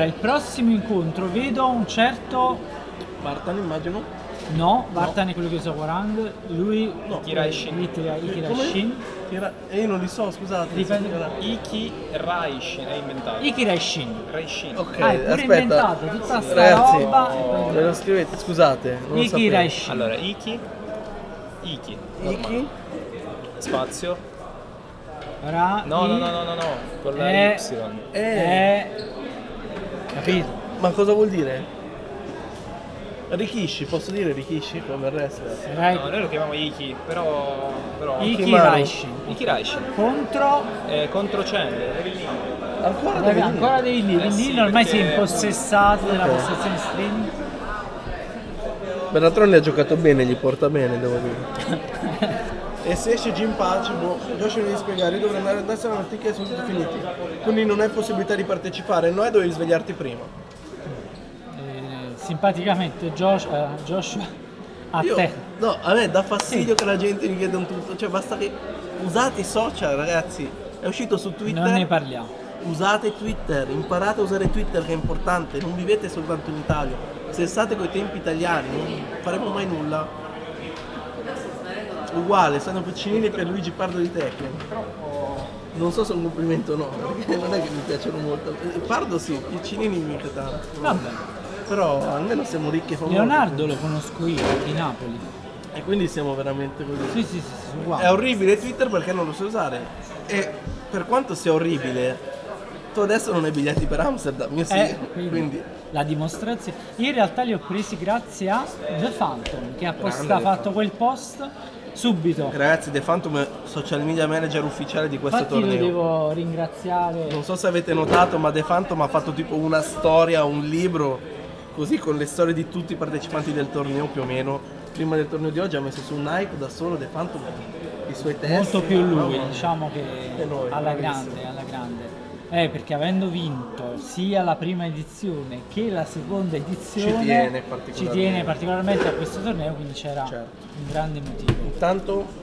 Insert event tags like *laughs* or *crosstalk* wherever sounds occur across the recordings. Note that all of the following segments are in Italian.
Il prossimo incontro vedo un certo. Martan immagino. No, Vartan è quello che usa Warang, lui No. Ikiraishin. Ikira-? Ikirashin. Che era- E io non li so, scusate. Dipende- Era- Iki Raishin è inventato. Ikirashin. Raishin. Ok, Ah, è pure aspetta. inventato tutta sta Ragazzi, roba. me lo scrivete, scusate. Non. Ikirashin. Allora, Iki. Iki. Iki? Spazio. Ra, No, no, no, no, no, no. Con la Eh. Y. Eh, E. Capito? ma cosa vuol dire? Rikishi, posso dire Rikishi come il wrestler? Rai- No, noi lo chiamiamo Iki, però. però Ikirashin. Iki Raishin. Contro. Eh, contro Evelyn. Ancora devi dire? ancora devi dire. Eh sì, Lino ormai si è perché- impossessato della Ok. postazione stream. Beratron li ha giocato bene, gli porta bene, devo dire. *laughs* e se esce Jim Pace, boh, Josh mi devi spiegare, io dovrei andare a destra una che sono tutti finiti. Quindi non hai possibilità di partecipare, noi dovevi svegliarti prima. Eh, simpaticamente Josh, eh, Joshua a Io- te. no, a me dà fastidio che la gente mi chieda un tutto, cioè basta che usate i social ragazzi, è uscito su Twitter. Non ne parliamo. Usate Twitter, imparate a usare Twitter che è importante, non vivete soltanto in Italia. Se state coi tempi italiani non faremo mai nulla. Uguale, stanno piccinini per Luigi Pardo di Tekken. Non so se è un complimento o no, perché non è che mi piacciono molto. Eh, Pardo sì, piccinini mi piace tanto. Vabbè, Però almeno siamo ricchi e famosi. Leonardo lo conosco io, di Napoli. E quindi siamo veramente così. Sì, sì, sì, sì, uguale. È orribile Twitter perché non lo sai usare. E per quanto sia orribile, tu adesso non hai biglietti per Amsterdam, io sì. Eh, *laughs* quindi, quindi la dimostrazione. Io in realtà li ho presi grazie a The Phantom che ha fatto quel post subito. Ragazzi, The Phantom social media manager ufficiale di questo Infatti torneo. devo ringraziare. Non so se avete notato, ma The Phantom ha fatto tipo una storia, un libro, così con le storie di tutti i partecipanti del torneo più o meno. Prima del torneo di oggi ha messo su Nike da solo The Phantom i suoi testi. Molto più lui, diciamo che noi, alla grande, alla grande. Eh, perché avendo vinto sia la prima edizione che la seconda edizione, Ci tiene ci particolarmente. tiene particolarmente a questo torneo, quindi c'era Certo. un grande motivo. Intanto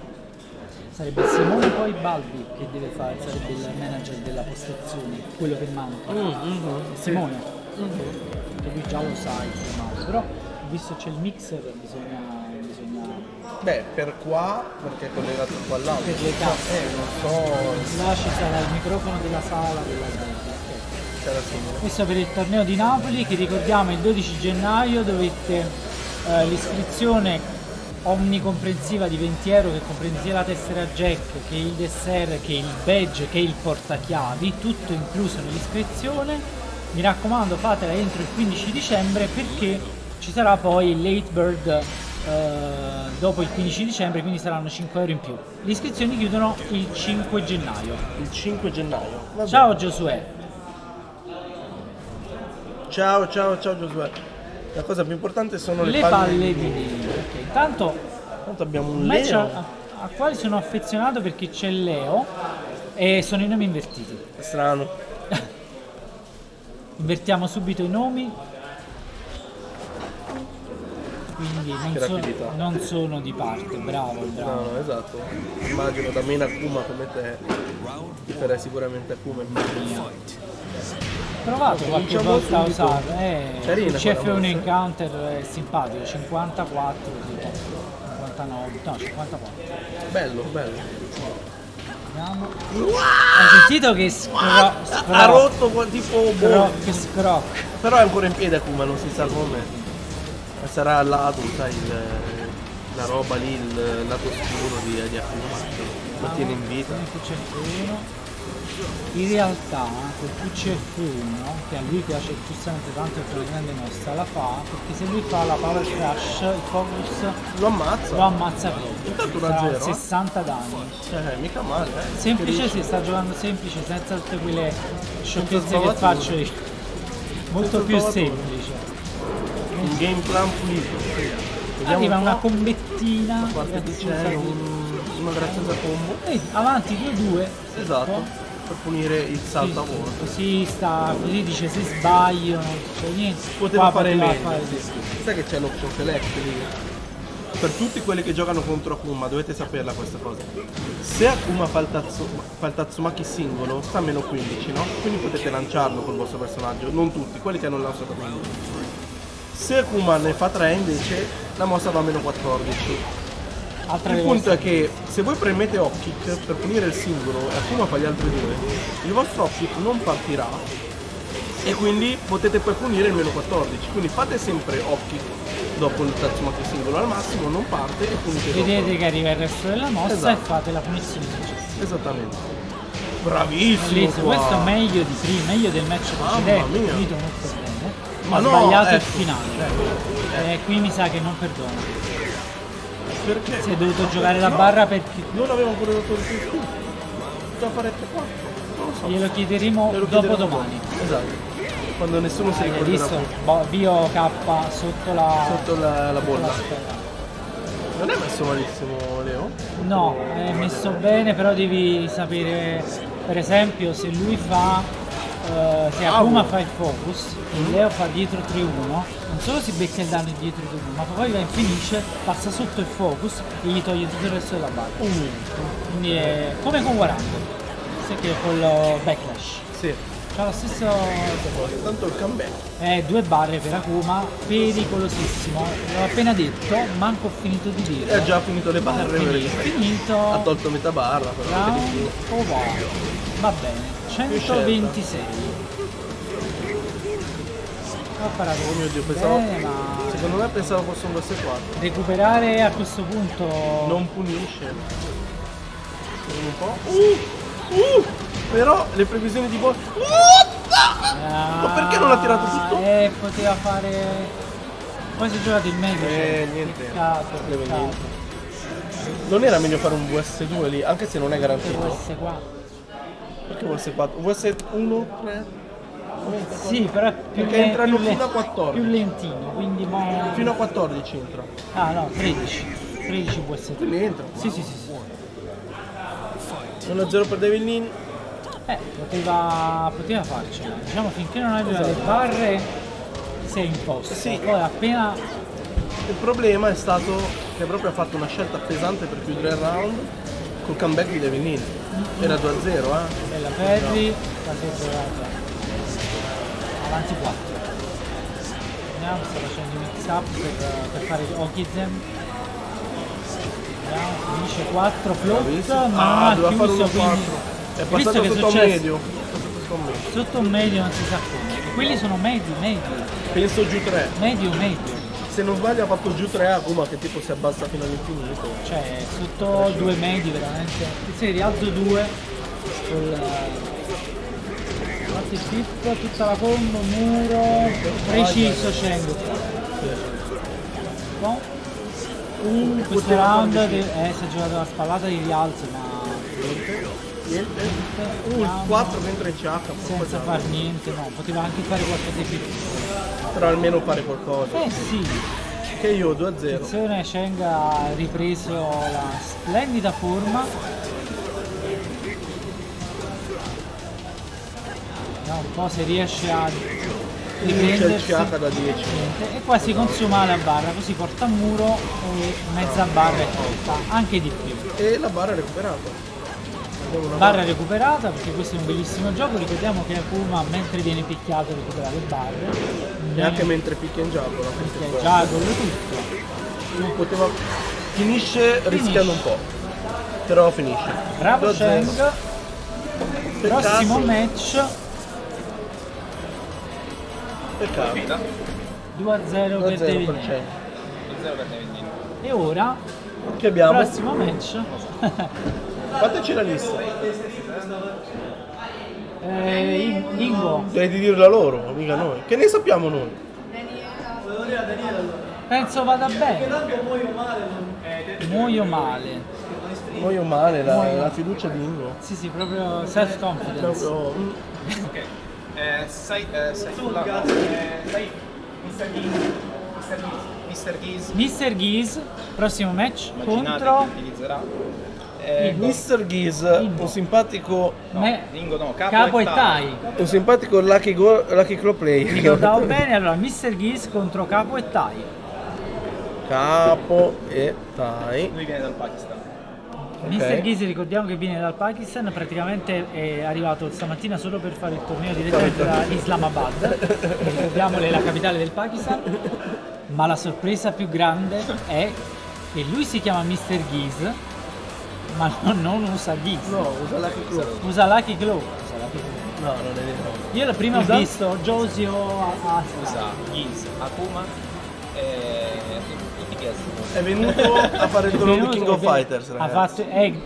Sarebbe Simone poi Balbi che deve fare, sarebbe il manager della postazione, quello che manca. Mm, Simone, che lui già lo sai, però visto c'è il mixer bisogna Beh, per qua, perché è collegato qua all'altro. per le casse. Eh, non so, Là ci sarà il microfono della sala della simile. Questo per il torneo di Napoli che ricordiamo il 12 gennaio dovete eh, l'iscrizione omnicomprensiva di 20 euro che comprende sia la tessera jack che il dessert che il badge che il portachiavi tutto incluso nell'iscrizione mi raccomando fatela entro il 15 dicembre perché ci sarà poi il late bird eh, dopo il 15 dicembre quindi saranno 5 euro in più le iscrizioni chiudono il 5 gennaio Il 5 gennaio. Va ciao Giosuè. Ciao, ciao, ciao Giosuè. La cosa più importante sono le, le palle di Leo. Ok, intanto Tanto abbiamo un Leo. a, a quale sono affezionato perché c'è Leo e sono i nomi invertiti. Strano. *laughs* Invertiamo subito i nomi. Quindi non, so- non sono di parte, bravo, No, bravo. no, esatto. Immagino da meno Akuma come te. Ti farei sicuramente Akuma immagino. Provato qualche Cominciamo volta a usare. Eh, Carina il CF1 quella mossa. Encounter è simpatico, 54, tipo, 59, no 54. Bello, bello. Vediamo. Hai sentito che scro- Ha rotto tipo boh. che scroc. Però è ancora in piedi Akuma, non si sa come. Sarà lato, sai, il- la roba lì, il lato oscuro di, di Akuma. Lo tiene in vita. QCF1 in realtà quel QCF1 che a lui piace giustamente tanto per la grande mossa la fa perché se lui fa la power crash il focus Lo ammazza. lo ammazza proprio Sarà zero, eh. 60 danni Eh, mica male, eh. semplice si sta giocando semplice senza tutte quelle sciocchezze che faccio io molto più semplice Un game plan pulito. Vediamo arriva un una combettina A parte che c'è un- una graziosa combo. Ehi, avanti 2-2 Esatto. Per punire il salto a volo. Così sta, così dice se sbaglio non c'è niente. Poteva fare meglio. fare sì, sì. Sai che c'è l'option select lì? per tutti quelli che giocano contro Akuma, dovete saperla questa cosa. Se Akuma fa il, Tatsu- fa il Tatsumaki singolo, sta a meno 15, no? Quindi potete lanciarlo col vostro personaggio, non tutti, quelli che hanno lanciato 15. Se Akuma ne fa 3 invece, la mossa va a meno 14. Altra Il punto è che se voi premete Opkick per punire il singolo e Akuma fa gli altri due, il vostro Opkick non partirà e quindi potete poi punire il meno 14. Quindi fate sempre Opkick dopo il Tatsumaki singolo al massimo, non parte e punite dopo. Vedete che arriva il resto della mossa Esatto. e fate la punizione successiva. Esattamente. Bravissimo Bellissimo, questo è meglio di prima, meglio del match Mamma precedente, mia. Ma ha no, sbagliato il ecco. finale. cioè, eh, qui mi sa che non perdona. Perché? Si è dovuto giocare la No, barra perché Non avevo ancora dato il più. Da fare 3-4. Non lo so. glielo chiederemo Ve lo dopo domani. Esatto. Quando nessuno si Hai ricorderà visto? Bo- Bio K sotto la, Sotto la, la bolla. la. Non è messo malissimo Leo? No, è messo bene, però devi sapere, per esempio, se lui fa, eh, se Akuma boh. fa il focus, e Leo fa dietro 3-1, non solo si becca il danno dietro 3-1, ma poi va in finisce, passa sotto il focus e gli toglie tutto il resto della barra. Quindi è come con Warhammer, sai che con lo backlash. Sì. C'ha lo stesso... Tanto il comeback. Eh, due barre per Akuma, pericolosissimo. L'ho appena detto, manco ho finito di E dire. ha già finito le barre Finito, finito. ha tolto metà barra, però Round over. Va bene, 126. Ho parato Oh mio Dio, pensavo. bene, ma Secondo me pensavo fosse un boss 4. recuperare a questo punto Non punisce. Un po'. Uh! Uh! Però le previsioni di boss. Uh! Ah, Ma perché non l'ha tirato tutto? Eh, poteva fare. Poi si è giocato il meglio. Eh, cioè, niente. Peccato, peccato. Non era meglio fare un VS2 lì, anche se non è Per garantito. US qua. Perché VS4? VS1, 3? Sì, però è più, Perché entrano più fino a 14. più lentino, quindi mo... Fino a 14 entra. Ah no, 13. 13 può essere. Quindi entra. Sì, sì, sì, sì. 1-0 per Devil Lin. Eh, poteva, poteva farcela. Diciamo finché non aveva Esatto. le barre si è imposto. Sì. Poi appena Il problema è stato che proprio ha fatto una scelta pesante per chiudere il round col comeback di Devil Lin. Era 2-0, eh. bella Perry, la è giocata. Avanti 4. Vediamo, sta facendo i mix up per, per fare Okizen. Vediamo, finisce 4 float, Bravissimo. ma Ah, chiuso 1-4. quindi. È Hai visto passato che sotto un medio. Passato sotto un medio. Un medio non si sa come. Quelli sono medi, medi. Penso giù 3. Medio, medio. Se non sbaglio ha fatto giù 3 Akuma che tipo si abbassa fino all'infinito. Cioè, sotto due medi veramente. Se rialzo due col Fatti flip, tutta la combo, muro, preciso Shengo. No? Uh, questo round de- eh, si è giocato la spallata di rialzo, ma Niente. Uh, il 4 che entra in CH. senza far niente, no, poteva anche fare qualcosa di più. Però almeno fare qualcosa. Eh sì, Che io 2-0. attenzione, Sheng ha ripreso la splendida forma. Vediamo un po' se riesce a il. CH da 10. Niente. E qua si consuma la barra, così porta a muro e mezza barra è tolta, anche di più. E la barra è recuperata. Barra recuperata perché questo è un bellissimo gioco, ricordiamo che Akuma mentre viene picchiato recupera le barre. E anche mentre picchia in giacola. perché è già con tutto. Non poteva. Finisce rischiando un po'. Però finisce. Bravo 2-0. Sheng. Prossimo match Peccato. 2 a 0 per 2-0 Devil per May. Chen. 0 per Nevendino. E ora, Che abbiamo? prossimo match. *laughs* Fateci la lista. eh, In- Ingo, Devi dirla loro, mica noi. Che ne sappiamo noi? penso vada bene. Muoio male. Muoio male, la, Muoio. la fiducia di Ingo. Sì, sì, proprio self confidence. Proprio- mm. Ok. Eh, sai, eh, sai, la, eh, sai, Mr. Geese, Mr. Geese, Mr. Geese, prossimo match immaginate contro che utilizzerà. Eh. Mr. Giz, un simpatico, no, me- Ringo no, capo, Capo e Tai. un simpatico Lucky, Go, lucky Claw Play. Ricordavo bene, allora Mr. Geese contro Capo e Tai. Capo e Tai. Lui viene dal Pakistan. Mr. Ghisi ricordiamo che viene dal Pakistan, praticamente è arrivato stamattina solo per fare il torneo direttamente da Islamabad, che ricordiamole è la capitale del Pakistan, ma la sorpresa più grande è che lui si chiama Mr. Ghiz, ma non, non usa Ghiz, No, usa Lucky Glow. Usa Lucky Glow. No, non è vero. Io la prima Usa? ho visto Josio a, Usa Giz, Akuma e. È venuto a fare il torneo di King of Fighters, ha fatto, eh,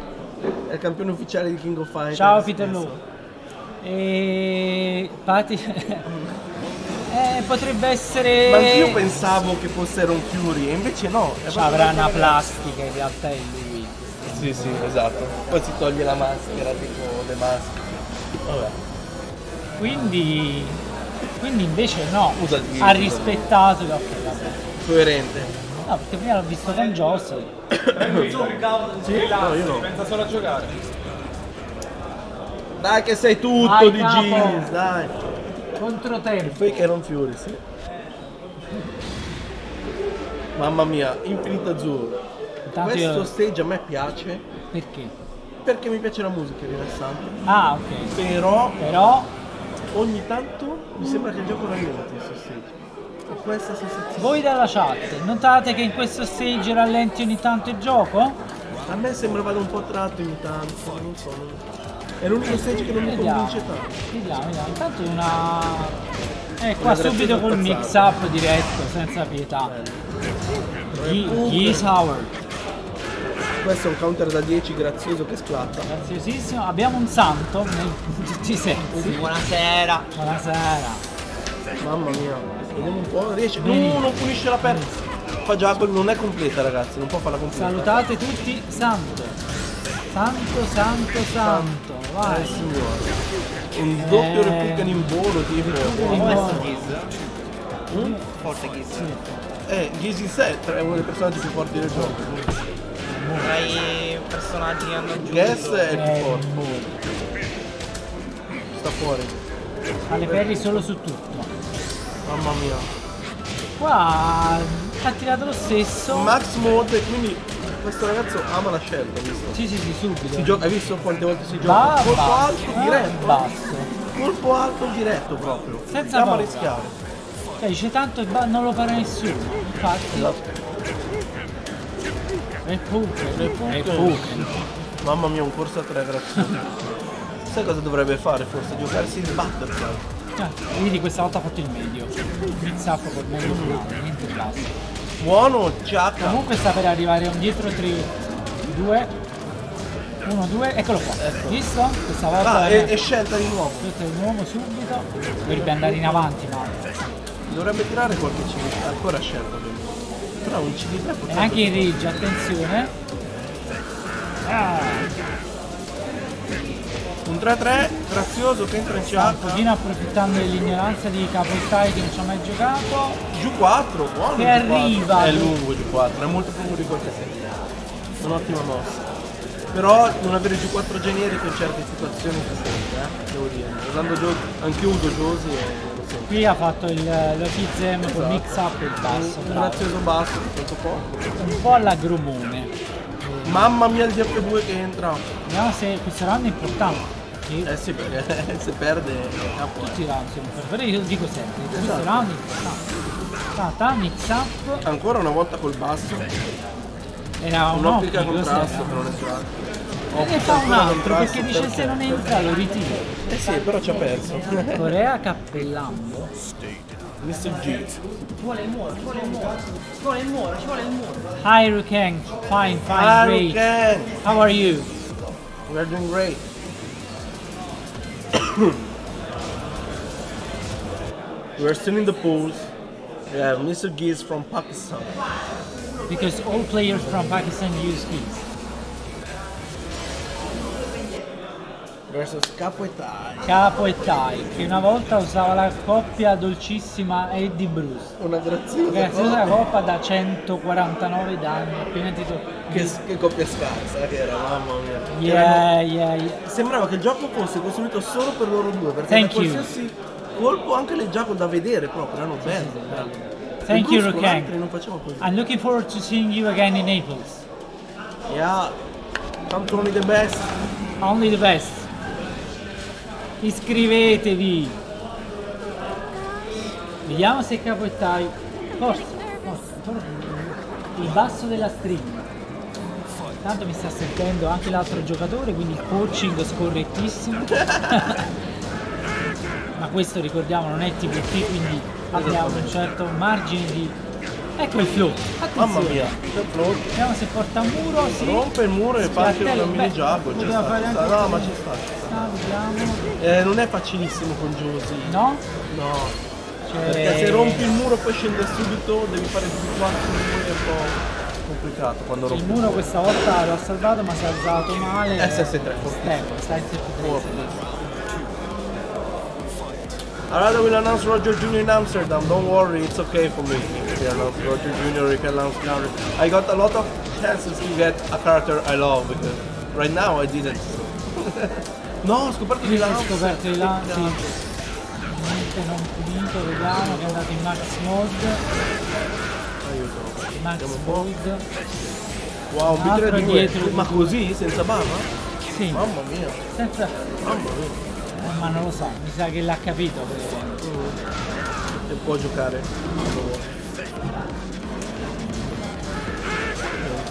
È il campione ufficiale di King of Fighters. Ciao Peter. Lowe. E Pati *laughs* eh, potrebbe essere Ma anch'io pensavo che fossero un Fury, e invece no. è avrà una plastica in realtà è lui. Sì, sì, esatto. Poi si toglie la maschera, tipo le maschere. Vabbè. Quindi quindi invece no, Usa il ha rispettato ok, vabbè. Coerente. No, perché prima l'ho visto con Joss. Sì? No, io no. Pensa solo a giocare. Dai che sei tutto Vai, di capo. jeans, dai. Controtempo. Fake Iron Fury, sì. Mamma mia, Infinito Azzurro. Intanto Questo io- stage a me piace Perché? perché mi piace la musica rilassante. Ah, ok. Però Però ogni tanto mi sembra che il gioco rallenti questo stage. Ho questa sensazione. voi dalla chat notate che in questo stage rallenti ogni tanto il gioco? A me sembra vada un po' tratto ogni tanto, non so. non- È l'unico stage che non mi Vediamo. convince tanto. Vediamo, vediamo. Intanto una. Eh, qua Una subito col mix up diretto, senza pietà. Repubblica. Geese Howard, Questo è un counter da 10 grazioso che splatta. graziosissimo. Abbiamo un santo nel- in tutti i sensi. Buonasera. Buonasera. Mamma mia. Vediamo un po'. Riesce. No, non pulisce la perna. Fa già non è completa ragazzi, non può farla completa. Salutate tutti, santo. Santo, santo, santo. Eh, Vai. signore. Un doppio Eh. Repulcan in volo tipo. in Wow. volo. Giz. Mm? Forte Giz. Eh, Ghisi 7 è uno dei personaggi più forti del gioco. Tra i personaggi che hanno aggiunto. Guess è il più Eh, forte. Sta fuori. Ha le ferri solo su tutto. Mamma mia. Qua ha tirato lo stesso. Max mode, quindi questo ragazzo ama la scelta, visto? Sì, sì, sì, subito. Si gioca, hai visto quante volte si gioca? Va Colpo basso, alto va diretto. basso. Colpo alto diretto proprio. Senza rischiare. Cioè, dice tanto e ba- non lo farà nessuno. Infatti. Esatto. Repulsion. Repulsion. Repulsion. Mamma mia, un corso a tre grazioso. *laughs* Sai cosa dovrebbe fare forse? Giocarsi il butterfly. Ah, vedi questa volta ha fatto il medio. Mix up col medio finale, niente basso. Buono, ciacca. Comunque sta per arrivare un dietro 3, 2, 1, 2, eccolo qua. Visto? Questa volta Ah, è, è, è scelta di nuovo. è il nuovo subito. Dovrebbe andare in avanti, ma Dovrebbe tirare qualche CD. Ancora scelta. Però un CD3 è potrebbe... anche in rage, attenzione. Ah, Un 3-3 grazioso che entra in ciacca. pochino approfittando dell'ignoranza di Capostai che non ci ha mai giocato. Giù 4, buono. Che arriva. 4. È lungo giù 4, è molto più lungo di quel che sembra. Un'ottima mossa. Però non avere giù 4 generico in certe situazioni si sente, eh? Devo dire. Usando anche uso Josi e. Qui ha fatto il, lo Kizem col mix up il basso. Un grazioso basso, tanto poco. Un po' alla grumone. Mamma mia il DF2 che entra. Vediamo se questo round è importante. Perché Eh sì, perché *laughs* se perde è a posto. tutti i round sono importanti. Però io lo dico sempre, questo Esatto. round è importante. Tata, mix up. Ancora una volta col basso. Era un Un'ottica obbligo, contrasto sì, che non è su altro. E ne fa un Ancora altro contrasto perché dice se non entra lo ritiro. Eh sì, però ci ha perso. *laughs* Corea cappellando. Mr. G. Vuole il muro, ci vuole il muro. Ci vuole il muro, ci vuole il muro. Hi Rukeng, fine, fine, great. Hurricane! How are you? We're doing great. *coughs* We're still in the pools. We have Mr. Giz from Pakistan. Because all players from Pakistan use keys. Versus Capo e Tai. Capo e Tai, che una volta usava la coppia dolcissima Eddie Bruce. Una graziosa Graziosa coppa da 149 danni, appena titolo. Che, che coppia scarsa che era, mamma mia. Yeah, yeah, yeah. Sembrava che il gioco fosse costruito solo per loro due, perché Thank da you. qualsiasi colpo anche le gioco da vedere proprio, erano belli. belli. Thank Bruce you, con Rukang. altri non facciamo così. I'm looking forward to seeing you again in Naples. Yeah. Come to only the best. Only the best. Iscrivetevi. Vediamo se capoettai. Forza, forza, forza. Il basso della stringa. Tanto mi sta sentendo anche l'altro giocatore, quindi il coaching scorrettissimo. *laughs* Ma questo ricordiamo non è TVT, quindi abbiamo un certo margine di. Ecco il. Mamma Attenzione. mia. Che float. Vediamo se porta un muro, sì. Rompe il muro e fa anche Spiattello, un beh, mini. Ci sta, ci sta. No, ma ci sta. Ah, vediamo. Eh, non è facilissimo con Josie. No? No. Cioè, Perché se rompi il muro e poi scende subito, devi fare tutti quanti i muri, è un po' complicato quando rompi Il muro questa volta l'ho salvato ma si è alzato male. SS3, Stefano, sta in SS3. Arada will announce Roger Jr. in Amsterdam. Don't worry, it's okay for me. If they announce Roger Jr., you can announce Larry. I got a lot of chances to get a character I love because right now I didn't. *laughs* no, ho scoperto di Lance. scoperto di cazzo. Niente non pulito, vediamo che è andato in max mode. Aiuto. Max mode. Wow, un altro B32. dietro. Ma così, senza barra? Sì, Mamma mia, senza. mamma mia. Ma non lo so, mi sa che l'ha capito. perché- E può giocare.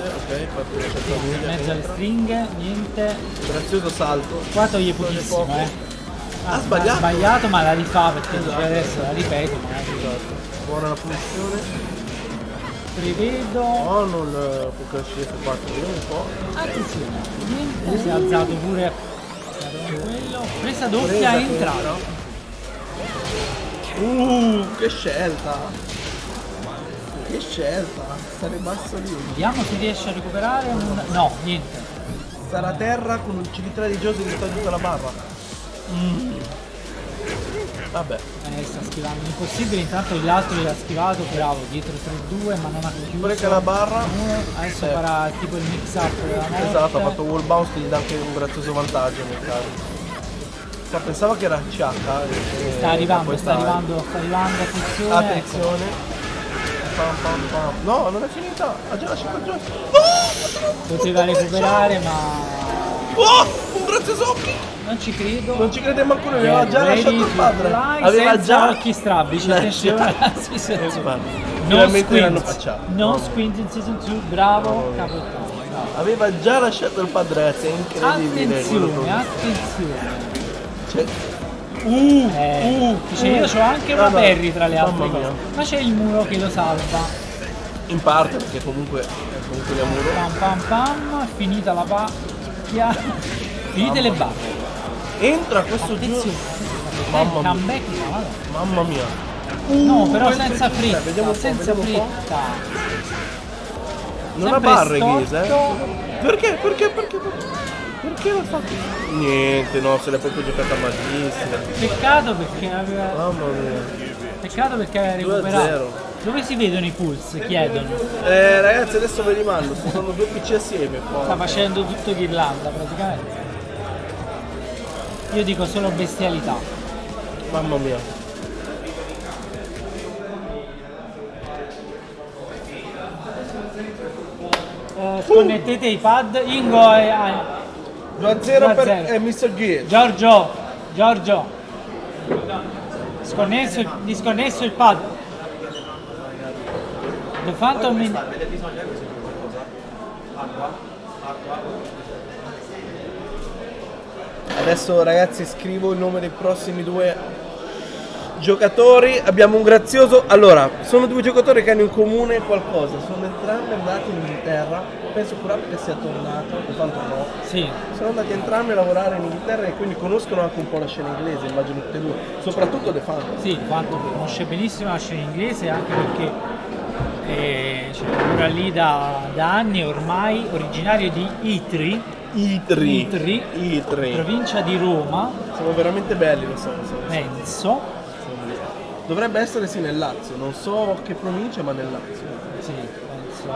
ok, fatto una certa In mezzo alle stringhe, niente. Grazioso salto. Qua toglie pochissimo, eh. Ha sbagliato. Ha sbagliato ma la rifà perché Esatto. adesso la ripeto. Esatto. Buona la punizione. Prevedo. No, non eh, può crescere F4, vediamo un po'. Attenzione, niente, si è alzato pure quello. Presa doppia entrata. Uh, che scelta! Che scelta! Stare basso lì. Vediamo se riesce a recuperare un. No, niente. Stare a terra con un CD3 di Josie che toglie tutta la barra. Mm. Vabbè. Eh, sta schivando l'impossibile, intanto l'altro gli ha schivato, bravo, dietro 3-2 ma non ha chiuso. Pure che la barra. Adesso Eh. farà tipo il mix up della notte. Esatto, ha fatto wall bounce che gli dà anche un grazioso vantaggio nel caso. Ma pensavo che era CH. eh, Sta arrivando, sta arrivando, sta arrivando, attenzione. Attenzione. Pam, pam, pam. No, non è finita. Ha già lasciato il gioco. Poteva recuperare ma Oh, grazioso occhi. non ci credo. Non ci crede manco lui, aveva già Ready lasciato il padre. Aveva senza già occhi strabici, attenzione alla situazione. No squint, no squint in season 2, bravo, bravo. Aveva già lasciato il padrezzo, è incredibile. Attenzione, attenzione. Cioè, uh, Eh, uh, dice, uh. io ho anche una no. Perry tra le altre cose. Ma c'è il muro che lo salva. In parte, perché comunque è comunque da muro. Pam pam pam, finita la pacchia. Finite le barre. Entra questo giro. Mamma mia. comeback, no. Mamma mia. No, Uh, però questo senza fretta, Vediamo un po', senza vediamo fretta. Non ha barre Ghese, eh. Perché? Perché? Perché? Perché? L'ha fatto? Niente, no, se l'è proprio giocata malissimo. Peccato perché aveva. Mamma mia. Peccato perché aveva 2 a recuperato. 0. Dove si vedono i pulse? Chiedono. Eh ragazzi adesso ve li mando, sono due PC assieme Sta facendo tutto Ghirlanda praticamente. Io dico solo bestialità. Mamma mia. Eh, sconnettete i pad. Ingo e. ah, 2 a 0 2 a per 0. eh, Mr. Gear. Giorgio, Giorgio. Sconnesso, il- disconnesso il pad. The Phantom in... Adesso ragazzi scrivo il nome dei prossimi due giocatori. Abbiamo un grazioso. Allora, sono due giocatori che hanno in comune qualcosa. Sono entrambi andati in Inghilterra. Penso Curap che sia tornato, tanto no. Sì, Sono andati entrambi a lavorare in Inghilterra e quindi conoscono anche un po' la scena inglese, immagino tutti e due. Soprattutto The Phantom. sì, quanto conosce benissimo la scena inglese anche perché eh, cioè, lì da, da anni ormai, originario di Itri, Itri. Itri. Itri. provincia di Roma, Sono veramente belli, lo so. lo so, lo so. penso. Dovrebbe essere sì nel Lazio, non so che provincia, ma nel Lazio. Sì, penso.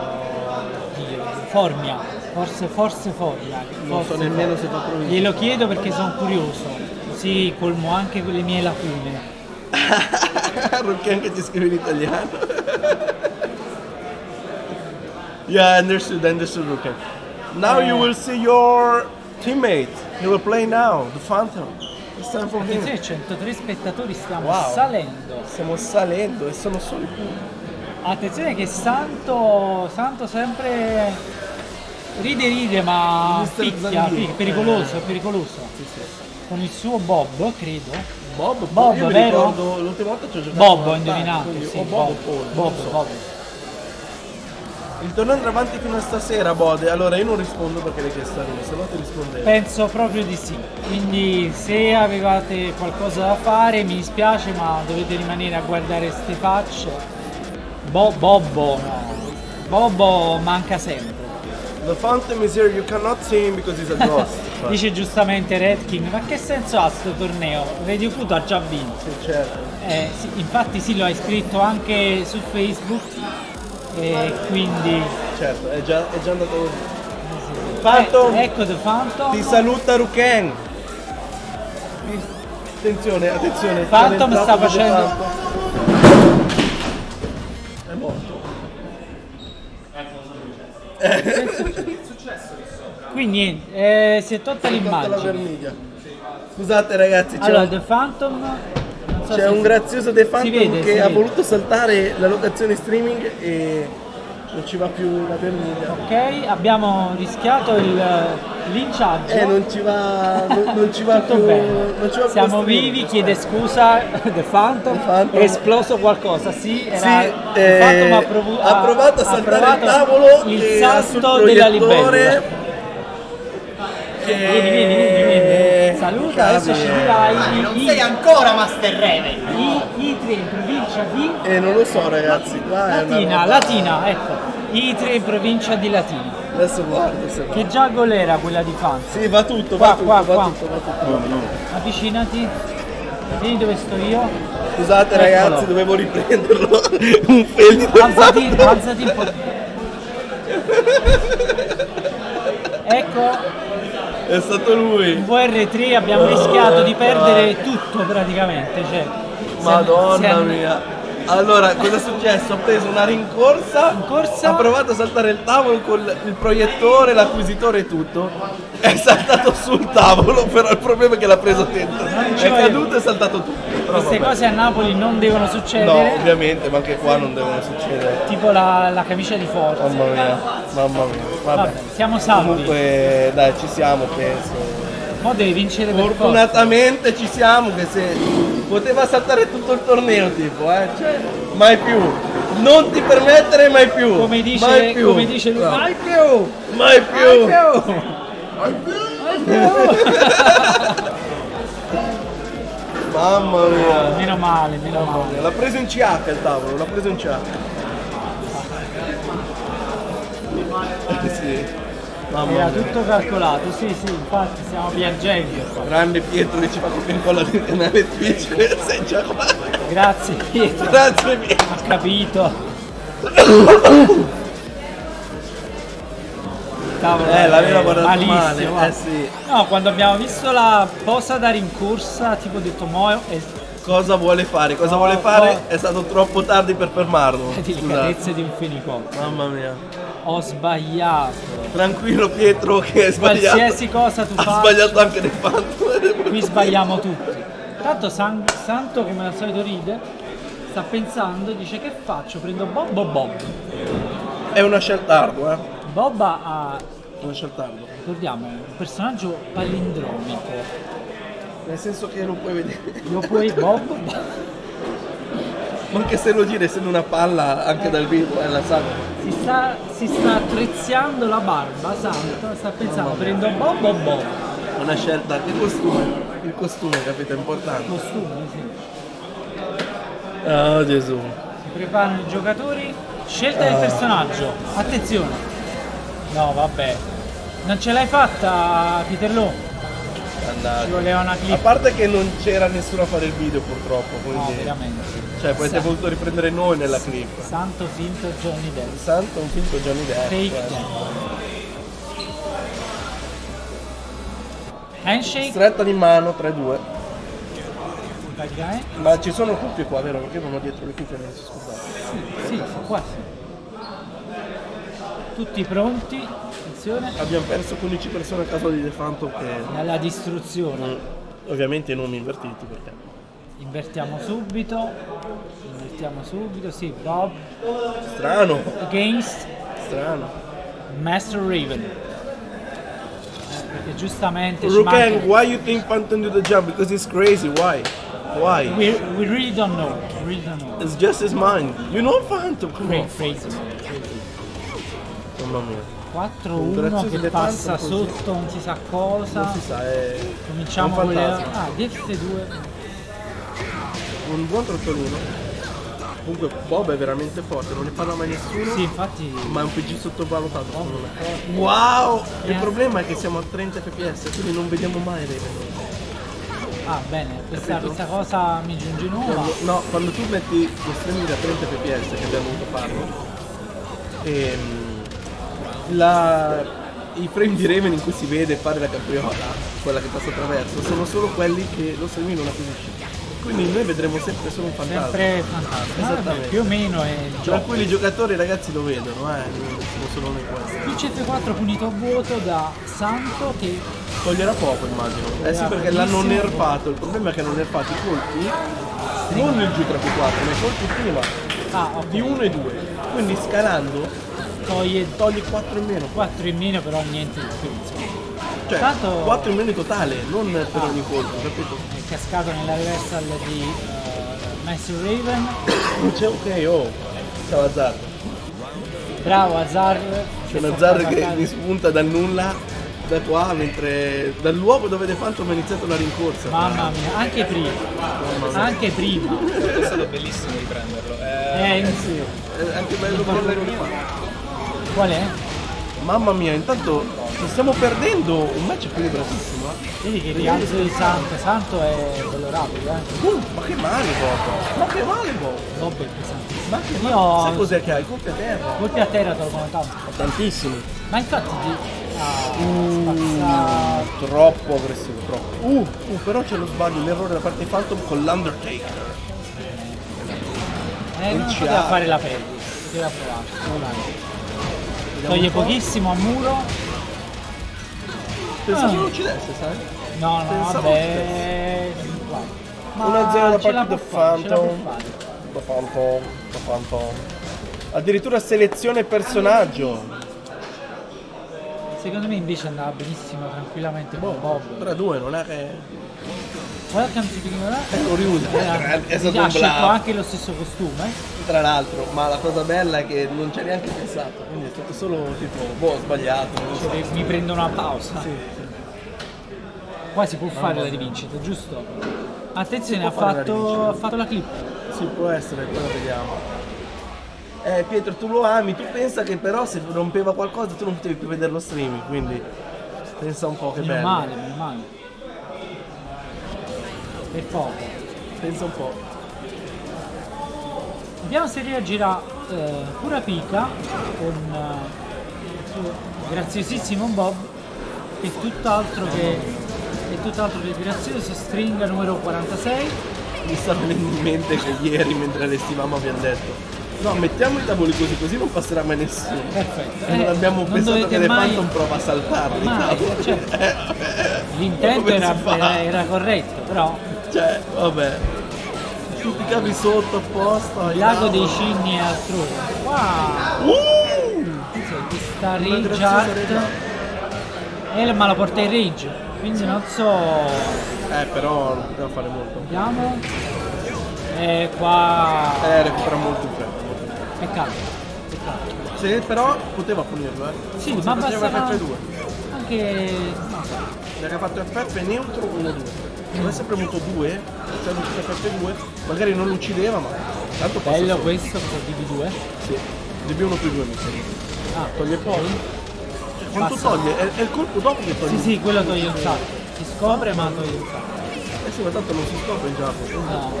Dio, Formia, forse, forse Formia. Non so forse nemmeno Formia. se fa provincia. Glielo chiedo perché sono curioso, così colmo anche le mie lacune. *laughs* Rukken che ti scrive in italiano. *laughs* yeah, understood, understood Rukken. Now you will see your teammate. He will play now, the Phantom. It's time for him. Attenzione, 103 spettatori, stiamo Wow. salendo. Stiamo salendo e sono solo i punti. Attenzione che Santo, Santo sempre ride ride ma picchia, picchia, pericoloso, Eh. pericoloso. Con il suo Bob, credo. Bob, Bob, vero? l'ultima volta ci ho giocato Bob, ho indovinato, sì, Bob, Bob Bob. Bob. Il torneo andrà avanti fino a stasera, Bode. Allora io non rispondo perché l'hai chiesto a me, se no ti rispondevo. Penso proprio di sì. Quindi se avevate qualcosa da fare mi dispiace ma dovete rimanere a guardare ste facce. Bo- Bobbo no. Bobbo manca sempre. The Phantom is here, you cannot see him because he's a ghost. *laughs* Dice giustamente Red King, ma che senso ha sto torneo? Radio Kuto ha già vinto. Sì, certo. Eh, sì, infatti sì, lo hai scritto anche su Facebook e quindi Certo, è già, è già andato così. Phantom, Eh, ecco The Phantom. ti saluta Ruken. Attenzione, attenzione. Phantom sta facendo-. È morto. *laughs* Qui niente, eh, si è tolta l'immagine. Scusate ragazzi, Allora, The Phantom so c'è un grazioso The Phantom vede, che ha vede. voluto saltare la locazione streaming e non ci va più la vermiglia. Ok, abbiamo rischiato il linciaggio. Eh, non ci va, non, non ci va Tutto più. bene. Non ci va più Siamo streaming. vivi, chiede scusa The Phantom. The Phantom. È esploso qualcosa, sì. Era, Sì, The eh, Phantom ha, provu- ha provato a saltare provato il tavolo il salto della. E... Vieni, vieni, vieni, vieni. Saluta, adesso ci dirai i, Non i, sei ancora Master Raven! i, i tre in provincia di Eh, non lo so ragazzi, qua Latina, Latina, ecco. I tre in provincia di Latina. Adesso guardo se. Che già gol era quella di Fanza. Sì, va tutto, Qua, va tutto, qua, va qua. tutto, va tutto. Avvicinati. Vedi dove sto io? Scusate Eccolo. ragazzi, dovevo riprenderlo. *laughs* un di Alzati, alzati un po'. Ecco, È stato lui. in VR3 abbiamo rischiato di perdere tutto praticamente. Cioè, Madonna siamo- mia. Allora, cosa è successo? Ho preso una rincorsa, Rincorsa? ha provato a saltare il tavolo con il proiettore, l'acquisitore e tutto. È saltato sul tavolo, però il problema è che l'ha preso dentro. È voglio- caduto e è saltato tutto. Queste vabbè. cose a Napoli non devono No, succedere. ovviamente, ma anche qua non devono succedere. Tipo la, la camicia di forza. Mamma mia, mamma mia. Vabbè. Vabbè, siamo salvi. Comunque, dai, ci siamo, penso. Mo devi vincere per forza. Fortunatamente ci siamo che se poteva saltare tutto il torneo tipo, eh, cioè, mai più. Non ti permettere mai più. Come mai dice, più. come dice lui, No, mai più! mai più. Mai più! Mai più! *laughs* Mamma mia. Meno male, meno male. L'ha preso in CH il tavolo, l'ha preso in CH. Eh, sì. Mamma Era mia. tutto calcolato, sì, sì, infatti stiamo piangendo. Grande Pietro che ci fa copia e incolla del canale Twitch, *laughs* sei già qua. Grazie Pietro, Grazie Pietro. ha capito. Cavolo, Eh, l'aveva guardato malissimo, male, eh sì. No, quando abbiamo visto la posa da rincorsa, tipo ho detto, mo è Cosa vuole fare? Cosa No, vuole fare? no. È stato troppo tardi per fermarlo. Scusate. delicatezze di un fenicottero. Mamma mia. Ho sbagliato. Tranquillo Pietro che hai sbagliato. Qualsiasi cosa tu Ha faccia, sbagliato anche nel Phantom. qui sbagliamo tutti. Tanto San- Santo, come al solito ride, sta pensando, dice che faccio? Prendo Bob o Bob? È una scelta ardua, eh. Bob ha, Una scelta ardua. ricordiamo, un personaggio palindromico. Nel senso che lo puoi vedere. Lo puoi Bob? *laughs* Ma anche se lo gira essendo una palla anche dal vivo, è la sa. Si sta, si sta attrezzando la barba, Santo, sta pensando, prendo Bob o Bob? Una scelta. Che costume? Il costume, capito? È importante. Costume, sì. Oh Gesù. Si preparano i giocatori. Scelta del personaggio. Attenzione. No, vabbè. Non ce l'hai fatta, Peter Lo? Ci Andate. voleva una A clip. parte che non c'era nessuno a fare il video purtroppo, No, quindi. veramente. cioè, poi avete voluto riprendere noi nella clip. Santo finto Johnny Depp. Santo un finto Johnny Depp. Fake. Depp. Handshake. Stretta di mano 3-2. praticamente. Ma ci sono cuffie qua, vero? Perché non ho dietro le cuffie, si scusate. Sì, sì, qua sì. Tutti pronti, attenzione, Abbiamo perso 15 persone a caso di The Phantom che... alla distruzione. Ovviamente i nomi invertiti perché... Invertiamo subito, invertiamo subito, sì, Bob Strano, against strano. Master Raven. Perché giustamente Ruken, why you think Phantom do the jump? Because it's crazy, why? Why? We, we really don't know, we really don't know. It's just his mind. You know Phantom, come Cra- on. Crazy. Mamma mia. 4-1 grazioso che passa così. sotto non si sa cosa. Non si sa, è Cominciamo con le... Ah, DF2. Un buon trottolino. Comunque Bob è veramente forte, non ne parla mai nessuno. Sì, infatti... Ma è un PG sottovalutato secondo me. Wow! Il Eh. problema è che siamo a 30 fps, quindi non vediamo mai Raven. Ah, bene, questa, questa cosa mi giunge nuova. Quando, no, quando tu metti lo streaming a 30 fps che abbiamo dovuto farlo, ehm, la- i frame di Raven in cui si vede fare la capriola, quella che passa attraverso, sono solo quelli che lo streaming non acquisisce. Quindi noi vedremo sempre solo un fantasma. Sempre fantastico. Esattamente. più o meno è il gioco. cui i giocatori ragazzi lo vedono, eh, sono solo noi questi. Il CF4 punito a vuoto da Santo che Toglierà poco immagino. Eh sì perché l'hanno nerfato, il problema è che hanno nerfato i colpi, non il G3P4, ma i colpi prima ah, ok, di 1 e 2. Quindi scalando toglie togli 4 in meno. 4 in meno però niente di più. insomma. Cioè Tanto- 4 in meno in totale, non per Ah. ogni colpo, capito? È cascato nella reversal di eh, Master Raven. C'è ok, oh. Ciao Azzard. Bravo Azar. C'è un Azzard che mi spunta dal nulla da qua mentre dal luogo dove The Phantom ha iniziato la rincorsa. Mamma mia, anche prima. Anche prima. È stato bellissimo riprenderlo. Eh, Eh, sì. È anche bello che fa. Qual è? Mamma mia, intanto ci stiamo perdendo un match equilibratissimo. Vedi che rialzo di Santo. Santo è rapido, eh. Uh, ma che male Bob! Ma che male Bob! Bob è pesante. Ma che Io male! ho- Sai cos'è che hai? Colpi a terra! Colpi a terra tolgono tanto. Tantissimi! Ma infatti. Ah, spazzato. Troppo aggressivo, troppo. Uh, uh, però c'è lo sbaglio, l'errore da parte di Phantom con l'Undertaker. Eh, non poteva fare la perdita. Poteva provare. non l'ha. Toglie pochissimo a muro. Pensavo Ah. non uccidesse, sai? No, no, Pensavo vabbè. Guarda. Ma 1-0 da parte può Phantom. Da Phantom, da Phantom. Addirittura selezione personaggio. Secondo me invece andava benissimo tranquillamente con Bob. 3-2, non è che... Welcome to the Lo riusa. Eh, È stato un bravo. anche lo stesso costume. Tra l'altro, ma la cosa bella è che non ci ha neanche pensato. Quindi è stato solo tipo, boh, ho sbagliato. so. Cioè, mi prendo una pausa. Qua si può fare la rivincita, giusto? Attenzione, ha la fatto, fatto la clip. Sì, può essere, poi lo vediamo. Eh, Pietro, tu lo ami, tu pensa che però se rompeva qualcosa tu non potevi più vedere lo streaming, quindi pensa un po' che Meno bello. male, meno male. Per poco. Pensa un po'. Vediamo se reagirà eh, pura pica con eh, il suo graziosissimo Bob che tutt'altro che è tutt'altro che grazioso stringa numero 46 Mi sta venendo in mente che ieri mentre allestivamo abbiamo detto No, mettiamo i tavoli così, così non passerà mai nessuno. perfetto E non Eh, abbiamo non pensato che Le mai- Phantom prova a saltarli mai, tavoli. certo. *laughs* Eh, l'intento era, era- era corretto però Cioè, vabbè. Tu picavi sotto apposta. il lago dei cigni è altrove wow Uh! questa Rage Art eh, ma la porta in Rage quindi non so Eh, però non poteva fare molto. vediamo eh, qua Eh, recupera molto in fretta. peccato peccato Se però poteva punirlo, eh. Sì, Se ma faceva bastava FF2. anche no, Perché ha fatto FF neutro 1-2. Se avesse premuto 2, se avesse fatto FF2, magari non lo uccideva, ma tanto passa bello solo. questo per DB2 Sì. DB1 più 2 mi sembra. ah, Toglie poi? Cioè, quanto Passa. toglie? È, è il colpo dopo che toglie. sì sì quello toglie un sacco si scopre ma toglie un sacco Eh sì, ma tanto non si scopre quindi- no.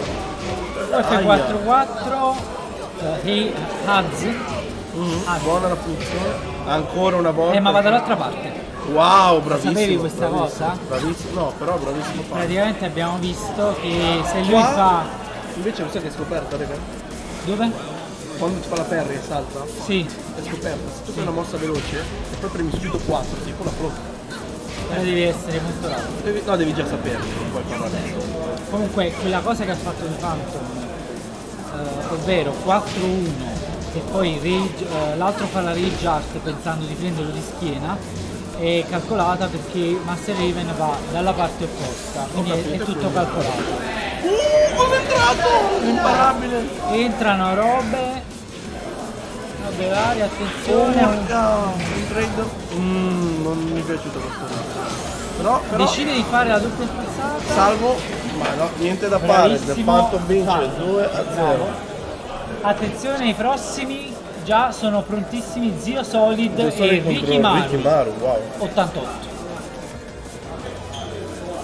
Aia. F44 eh, hey, Haz. Buona la puzza. Ancora una volta. eh ma va dall'altra parte Wow, bravissimo. Sapevi questa bravissimo, cosa? Bravissimo, no, però bravissimo fatto. Praticamente abbiamo visto che se lui Qua- fa... Invece lo sai che è scoperta, raga? Dove? Quando ti fa la perry e salta, Sì, è scoperta. Se tu fai una mossa veloce, e poi premi subito 4, tipo la pro. però devi essere molto rapido. No, devi già saperlo, non puoi adesso. Comunque quella cosa che ha fatto di Phantom, eh, ovvero 4-1 e poi eh, l'altro fa la rage art pensando di prenderlo di schiena, è calcolata perché Master Raven va dalla parte opposta, quindi è, è capito, tutto quindi. calcolato. Uh, cosa è entrato? Imparabile. Entrano robe, robe varie, attenzione. Porca, un trade. Mm, non mi è piaciuto questo. Però, però Decide di fare la doppia passata. salvo, ma no, niente da fare. The. Phantom vince Salvo. 2 a 0. Attenzione ai prossimi, già sono prontissimi Zio Solid Adesso e contro Ricky Maru. Ricky Maru, wow. 88.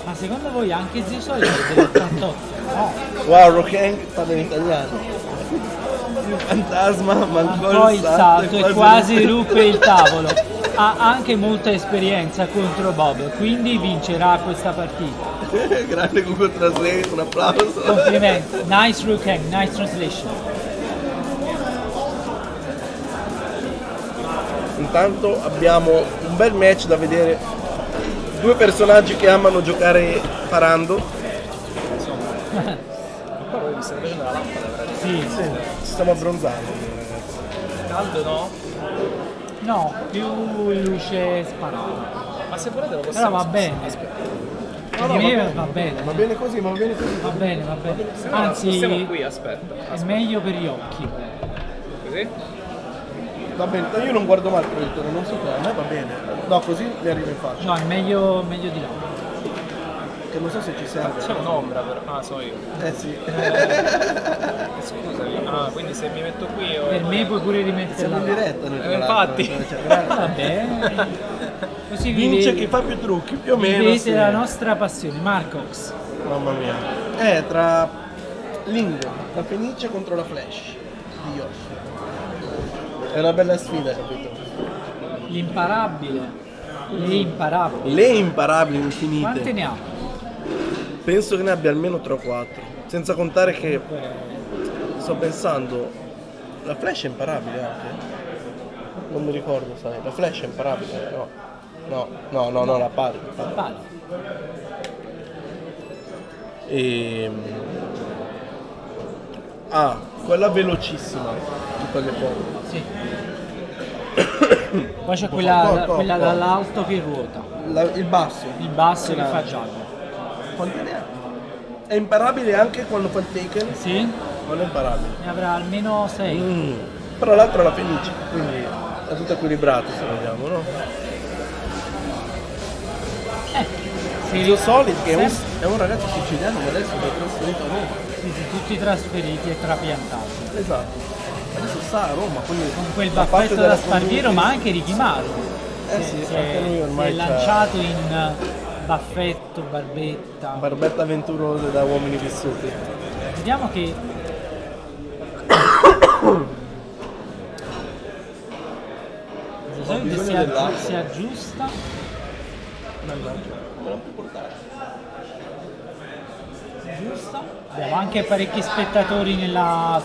Ma secondo voi anche Zio Solid è dell'88? No. Wow, Rockang parla in italiano. Il fantasma mancò Mancò il salto e quasi ruppe ruppe il tavolo. Ha anche molta esperienza contro Bob, quindi vincerà questa partita. *laughs* Grande Google Translate, un applauso. Complimenti. Nice Rukeng, nice translation. Intanto abbiamo un bel match da vedere. Due personaggi che amano giocare parando. Qua voi vi state facendo la lampada, veramente. Sì, Sì, ci stiamo abbronzando. Caldo no? no, più luce sparata. Ma se volete lo possiamo Però va bene. Aspetta. Per me va bene. Va bene così, ma va bene così. Va bene, va bene. Se no, Anzi, Stiamo qui, aspetta. è meglio per gli occhi. Così? Va bene, io non guardo mai il proiettore, non so te, a me va bene. No, così mi arriva in faccia. No, è meglio, meglio di là. Che non so se ci serve. C'è un'ombra però. Ah, so io. Eh sì. *laughs* Scusami. Ah, quindi se mi metto qui io... Per me puoi pure Siamo rimetterla in là. diretta noi. Eh, infatti. cioè. *laughs* Vabbè. Così Vince vi chi fa più trucchi, più o meno. vivete sì. la nostra passione. Marcox. Mamma mia. È tra Ling, la Fenice contro la Flash di Yoshi. È una bella sfida, capito? L'imparabile. Le imparabili. Le imparabili infinite. Quante ne ha? Penso che ne abbia almeno 3 o 4. Senza contare che sto pensando. La Flash è imparabile anche. Non mi ricordo, sai. La Flash è imparabile, no. No, no, no, no, la pari. la pari. Pari. E... Ah, quella velocissima. Tutta le poche. Sì. *coughs* Poi c'è quella, Po- po- quella po- dall'alto che ruota. La- il basso. Il basso che fa giallo. Quante ne ha? È imparabile anche quando fa il taken? Sì? Non è imparabile. Ne avrà almeno 6. Mm. Però l'altro è la felice, quindi è tutto equilibrato se vogliamo, no? Eh. Zio Solid che è un, è un ragazzo siciliano ma adesso è trasferito a Roma. sì, sì, tutti trasferiti e trapiantati. Esatto. Adesso sta a Roma, quindi Con quel baffetto da Sparviero, ma anche Ricky Maru. Eh sì, si è, lanciato in eh, baffetto, barbetta. Barbette avventurose da uomini vissuti. Vediamo che Di solito bisogno si, aggi- dell'acqua. si aggiusta Mannaggia, me la puoi portare? si aggiusta abbiamo anche parecchi spettatori nella,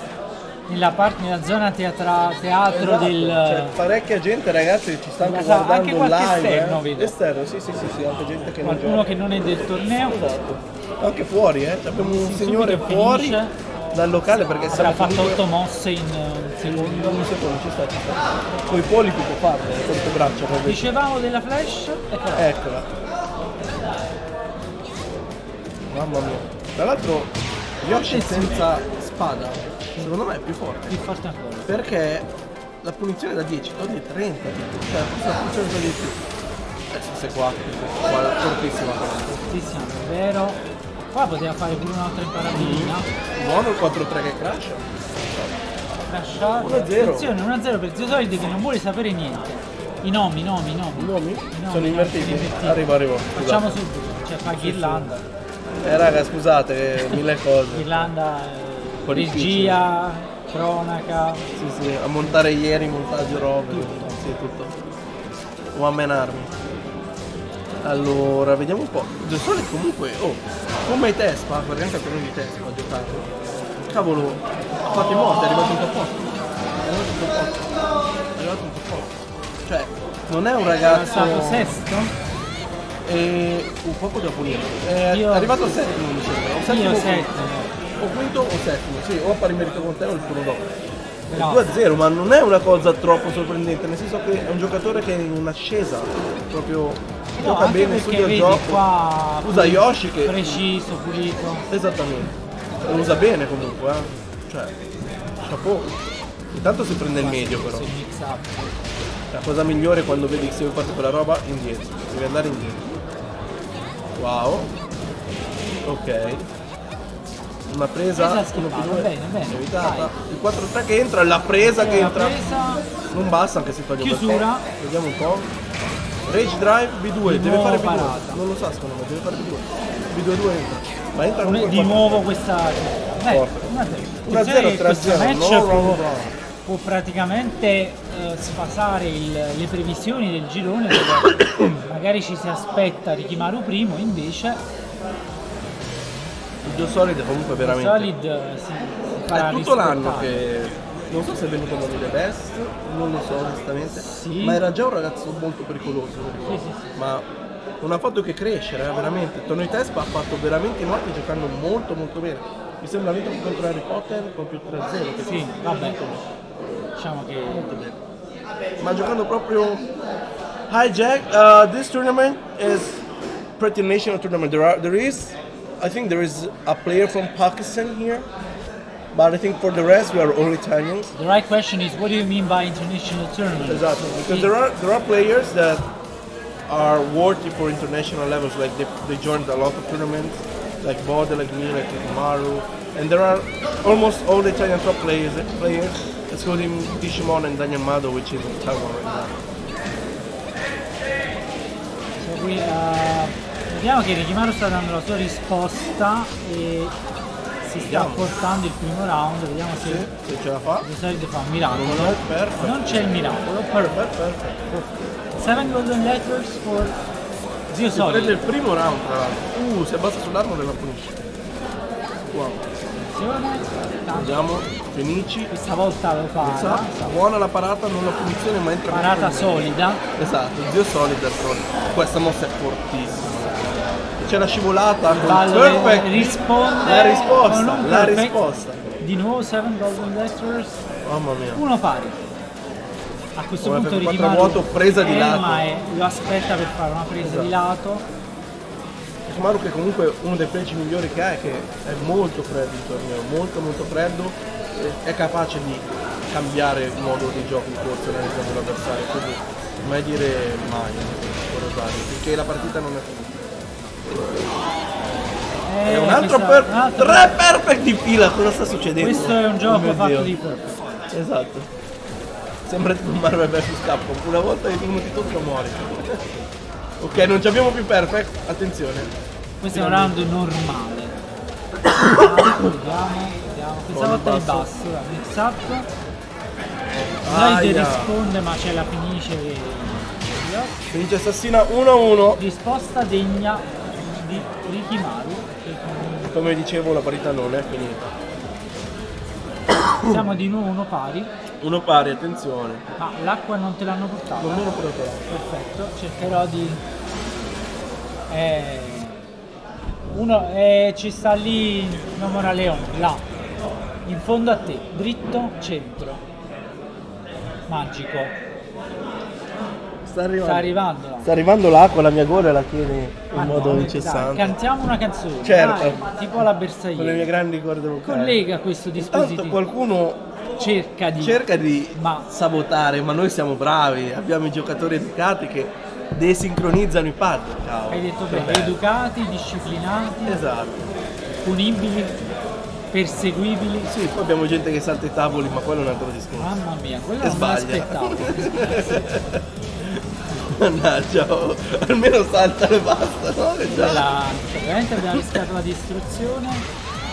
nella, parte, nella zona teatra- teatro Esatto, del C'è parecchia gente ragazzi che ci stanno Esatto, guardando anche live. esterno, eh. vedo. Esterno, sì sì sì, sì, anche gente che non qualcuno gioca. che non è del torneo Esatto. Anche fuori, eh. Abbiamo un signore fuori finisce. dal locale perché avrà siamo fatto comunque- 8 mosse in eh, un secondo Un secondo, ci sta, ci sta. Con i polipi può farlo, con le braccia proprio. dicevamo della flash eccola Eccola. Mamma mia. Tra l'altro Yoshi senza spada, secondo me è più forte. più forte ancora Perché la punizione da 10 toglie 30 tipo. Cioè, forse la punizione toglie di più. Eh, se 4, fortissima. fortissima davvero qua poteva fare pure un'altra imparabilina Buono il 4-3 che crash. Crashate. 1-0. Attenzione 1-0 per Zio Solid che non vuole sapere niente i nomi, i nomi, i nomi I nomi? Sono invertiti. invertiti. Arrivo, arrivo. facciamo subito cioè fa ghirlanda Eh raga, scusate, mille *laughs* cose. ghirlanda eh, regia cronaca Sì, sì, a montare ieri, montaggio robe. Sì, tutto. One Man Army. Allora, vediamo un po'. Solid comunque, oh, come Tespa, perché anche quello di Tespa ha giocato. Cavolo, ha fatto i morti, è arrivato un po' forte. È arrivato un po' forte. È arrivato un po' forte. Cioè, non è un È ragazzo. stato sesto? E un poco da pulire. È Io- arrivato settimo, mi sembra. O Io o settimo. O quinto o settimo, sì, o a pari merito con te o il turno dopo. Però- 2-0, ma non è una cosa troppo sorprendente, nel senso che è un giocatore che è in un'ascesa, proprio No, gioca bene, studia il gioco, qua usa Yoshi che preciso, pulito. esattamente, lo usa bene comunque, eh. cioè, chapeau. Intanto si prende il medio però, up. la cosa migliore quando vedi che se vuoi fare quella roba, indietro, devi andare indietro. Wow, ok. Una presa, Presa schippata, due, bene, bene, evitata. Il 4-3 che entra, la presa che La entra. presa, Non basta anche se toglie Chiusura. Vediamo un po'. Rage Drive B2, Di deve fare B2. parata. Non lo sa secondo me, deve fare B2. B2 entra. Ma entra comunque di nuovo questa... Forte. 1-0. 1-0, Attenzione che questo 3-0, match no può, praticamente eh, sfasare il- le previsioni del girone dove *coughs* magari ci si aspetta Rikimaru primo, invece Dio Solid comunque veramente. Solid eh, si, si farà è tutto l'anno che. Non so se è venuto a morire best, non lo so onestamente. Sì. Ma era già un ragazzo molto pericoloso. Sì, sì, sì. Ma non ha fatto che crescere, eh, veramente. Tono di Tespa ha fatto veramente i morti giocando molto molto bene. Mi sembra vinto contro Harry Potter con più 3-0. che Sì, vabbè. Diciamo che molto bene. Ma giocando proprio hijack, uh, this tournament is pretty national tournament. There are there is I think there is a player from Pakistan here. But I think for the rest we are all Italians. the right question is what do you mean by international tournament? Exactly. Because there are there are players that are worthy for international levels, like they, they joined a lot of tournaments, like Bode, like me, like Maru, and there are almost all the Italian top players players, excluding Dishimon and Daniel Mado, which is in Taiwan right now. So qui, eh, vediamo che Rikimaru sta dando la sua risposta e si sta Vediamo. portando il primo round, vediamo se Sì, se ce la fa. di solito fa un miracolo. Perfetto. Non c'è il miracolo, perfect. Perfetto. 7 golden letters for Zio Si prende Solid. il primo round tra l'altro. Uh, se basta sull'armo e la punisce. Wow. Attenzione, Vediamo, Fenici. questa volta lo Sa, para, buona la parata, non la punizione, ma entra parata solida. Esatto, zio solid. Questa mossa è fortissima. C'è la scivolata con Ballo perfect. risponde La risposta, no, la perfect. risposta. Di nuovo 7 golden letters, Mamma mia. uno pari. A questo Come punto Rikimaru vuoto, presa di lato. ma lo aspetta per fare una presa Esatto. di lato. Sumaru che comunque uno dei pregi migliori che ha è che è molto freddo il torneo, molto molto freddo, è capace di cambiare il modo di gioco in corso analizzando l'avversario, quindi mai dire mai Rosario, finché la partita non è finita. Eh, È un altro per... un tre perfect di fila, cosa sta succedendo? Questo è un Oh gioco mio fatto di perfect. Esatto. Sembra tipo Marvel vs Capcom. Una volta che uno ti tocca muori. ok, non ci abbiamo più perfect. Attenzione. Questo è un round normale. Vediamo, vediamo, volta è il basso. mix up. Aia. risponde ma ce la finisce che... Finisce assassina 1-1. Risposta degna di Rikimaru. Come dicevo la parità non è finita. Siamo di nuovo uno pari, Uno pari, attenzione. ma l'acqua non te l'hanno portata. Non meno portato. Perfetto, cercherò di... Eh, uno eh, ci sta lì Nomora Leon, là, in fondo a te, dritto, centro. Magico. Sta arrivando. Sta arrivando. Sta arrivando l'acqua, la mia gola la tiene in Ah, modo no, dai, incessante. cantiamo una canzone. Certo. dai, tipo la Con le mie bersagliera. grandi corde vocali. Collega questo Intanto dispositivo. qualcuno Cerca di... cerca di Ma- sabotare, ma noi siamo bravi, abbiamo i giocatori educati che desincronizzano i pad. Ciao. Hai detto bene, educati, disciplinati, Esatto. punibili, perseguibili. Sì, poi abbiamo gente che salta i tavoli, ma quello è un altro discorso. Mamma mia, quello E non me sbaglia. *laughs* Mannaggia, oh, almeno saltano e basta, no? Già. Quella, ovviamente abbiamo rischiato la distruzione.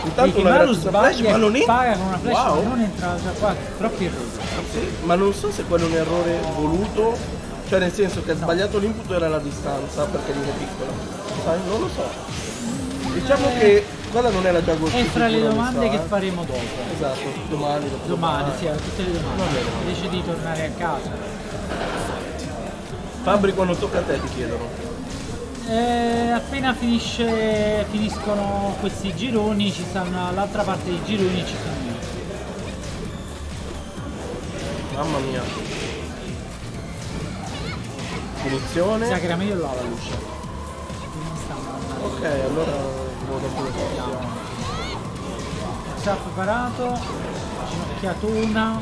Intanto una graziosa flash, ma non e è- paga con una flash Wow. non entra già qua, troppi errori. Sì, ma non so se quello è un errore voluto Cioè nel senso che ha sbagliato l'input era la distanza perché è piccola. Sai, non lo so. Diciamo che quella non È Ghost fra le sicuro, mi domande sa, che eh. faremo dopo. Esatto, domani, dopo Domani, sì, a tutte le domande. Invece di tornare a casa. Fabri quando tocca a te ti chiedono. Eh, appena finisce, finiscono questi gironi, ci stanno l'altra parte dei gironi ci sono io. Mamma mia. Mi sa Punizione. che era meglio là la luce. Ok, allora le Vediamo. cose. Già preparato, ginocchiatona.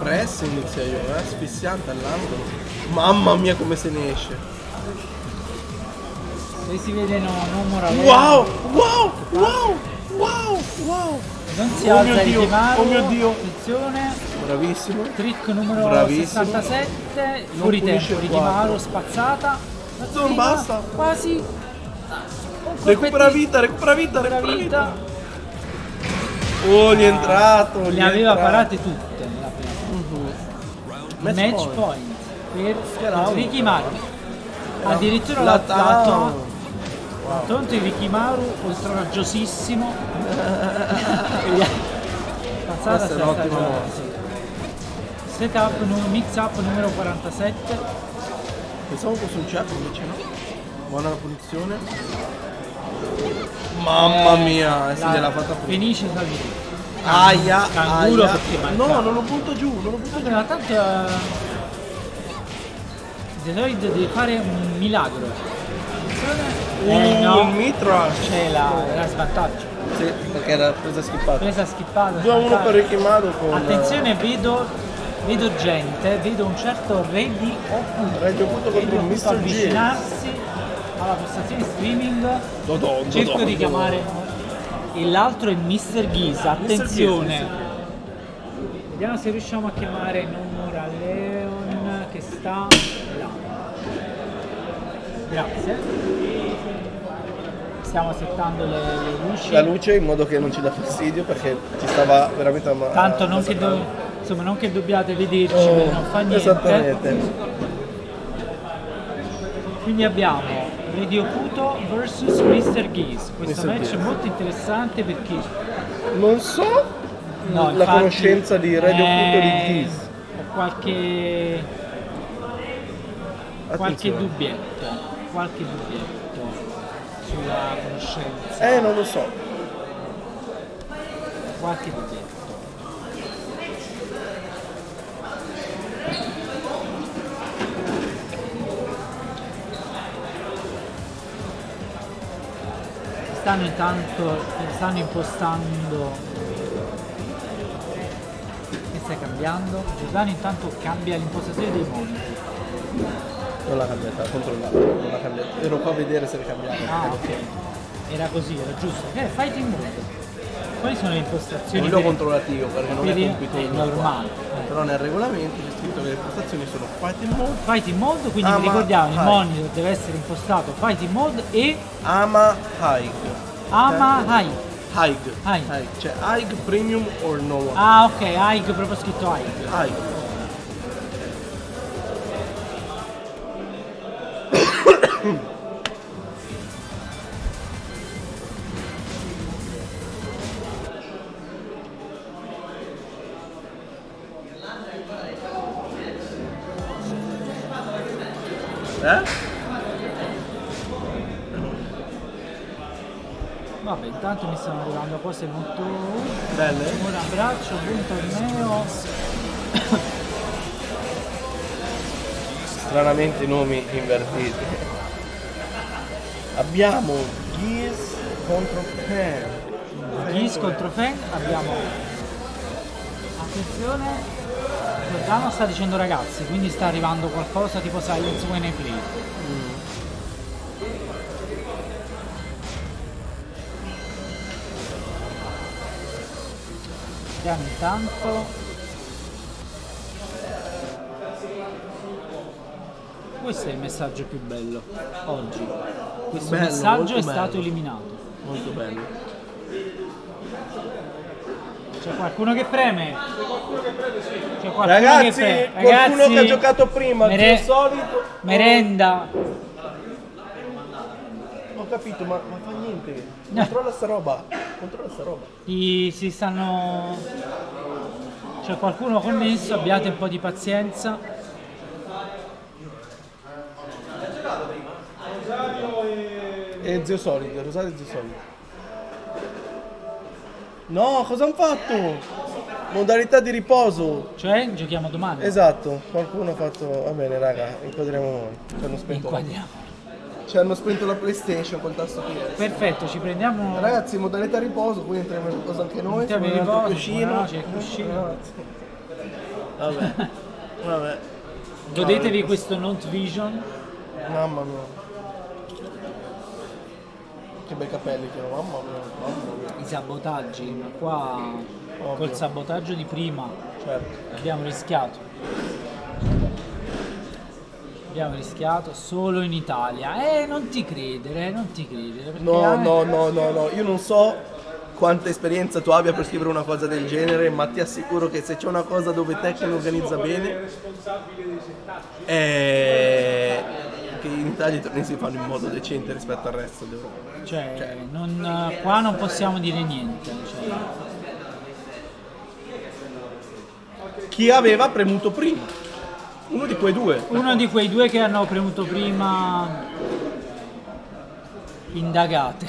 Press inizia io, eh? Asfissiante all'angolo. Mamma mia come se ne esce. Se si vede no, non morale. Wow! Wow! Wow! Wow! Wow! Non si Oh alza mio Dio, Kimaru. oh mio Dio. Attenzione. Bravissimo. Trick numero Bravissimo. 67. Non Fuori tempo, quadro. spazzata. La Non basta. Quasi. Recupera vita, recupera vita, Recupera vita. Oh, gli è entrato, è aveva entrato. parate tutte. Match Match, point. point. per Era Rikimaru. Addirittura La l'ha town. dato Tonto il Rikimaru oltraggiosissimo. *laughs* Passata Questa è un'ottima mossa. Setup, mix up numero 47. Pensavo fosse un cerco, invece no. Buona la punizione. Mamma mia, eh sì, La- gliel'ha fatta prima. Finisce salire. Aia, Canguro aia. perché. No, non lo butto giù, non lo butto giù. Allora, tanto eh, Zeroid deve fare un milagro. Attenzione. Eh no, Mitra. c'è la, la svantaggio. Sì, perché era presa skippata. Presa schippata. 2 a 1 per. Richimaru con Attenzione, vedo, vedo gente, vedo un certo Ready Oculto. Ready Oculto contro Mr. G. avvicinarsi alla postazione streaming. Dodon, Cerco dodon, di dodon. E l'altro è Mr. Ghisa, attenzione. Vediamo se riusciamo a chiamare Nomura Leon che sta là. Grazie. Stiamo settando le, le luci. La luce in modo che non ci dà fastidio perché ci stava veramente a Tanto non che, do- insomma, non che dobbiate vederci, per non fa niente. Oh, Esattamente. Quindi abbiamo Radio Puto vs Mr. Geese. Questo Mr. match Geese. è molto interessante perché Non so no, la infatti, conoscenza di Radio Punto e di eh, Kiss. Ho qualche, qualche Attenzione. dubbietto, qualche dubbietto sulla conoscenza, Eh, non lo so. qualche dubbietto. Stanno intanto stanno impostando che stai cambiando? Giordano intanto cambia l'impostazione dei monitor. Non l'ha cambiata, l'ha controllato. Non l'ha cambiata. Ero qua a vedere se le cambiava. Ah ok. Era così, era giusto. Eh, fighting mode. Quali sono le impostazioni? Non li ho per- controllati io perché non è per il- compito è mio qua. normale. Però nel regolamento c'è scritto che le impostazioni sono fighting mode, Fighting mode, quindi Ah, vi ma- ricordiamo il vai. monitor deve essere impostato fighting mode e ama high. Ama high. High. High. Cioè high premium or no one. Ah ok, high, proprio scritto high. High. *coughs* *coughs* *coughs* cose molto Belle? Un abbraccio, buon torneo. Stranamente i nomi invertiti. Abbiamo Geese contro Pen. Gis contro Feng abbiamo attenzione Giordano sta dicendo ragazzi quindi sta arrivando qualcosa tipo silence when I play vediamo intanto questo è il messaggio più bello oggi questo Bello, messaggio è stato bello. eliminato Molto bello. C'è qualcuno che preme? C'è qualcuno Ragazzi, che- qualcuno ragazzi, che ha giocato prima, mere- il solito. Merenda. Capito, ma, ma fa niente. Controlla sta roba. Controlla sta roba. I- si stanno... C'è qualcuno connesso, abbiate un po' di pazienza. E zio solido, Rosario e zio solido. No, cosa hanno fatto? Modalità di riposo. Cioè, giochiamo domani. Esatto, qualcuno ha fatto. Va bene, raga, inquadriamo noi. Ci hanno spento, la... Inquadriamo. Ci hanno spento la PlayStation col tasto PS. Perfetto, ci prendiamo... Ragazzi, modalità riposo, quindi entriamo in riposo anche noi. Entriamo in riposo, no, c'è il cuscino. Vabbè, vabbè. Godetevi questo Note Vision. Mamma mia. Che bei capelli che ho, mamma mia, mamma mia. I sabotaggi, ma qua Ovvio. col sabotaggio di prima Certo. abbiamo rischiato. Abbiamo rischiato solo in Italia. Eh, non ti credere, non ti credere. No, no, no, no, no, io non so quanta esperienza tu abbia per scrivere una cosa del genere, ma ti assicuro che se c'è una cosa dove Tekken organizza bene, è che in Italia i tornei si fanno in modo decente rispetto al resto d'Europa. Cioè, non- qua non possiamo dire niente. cioè. Chi aveva premuto prima? Uno di quei due. Uno di quei due che hanno premuto prima indagate.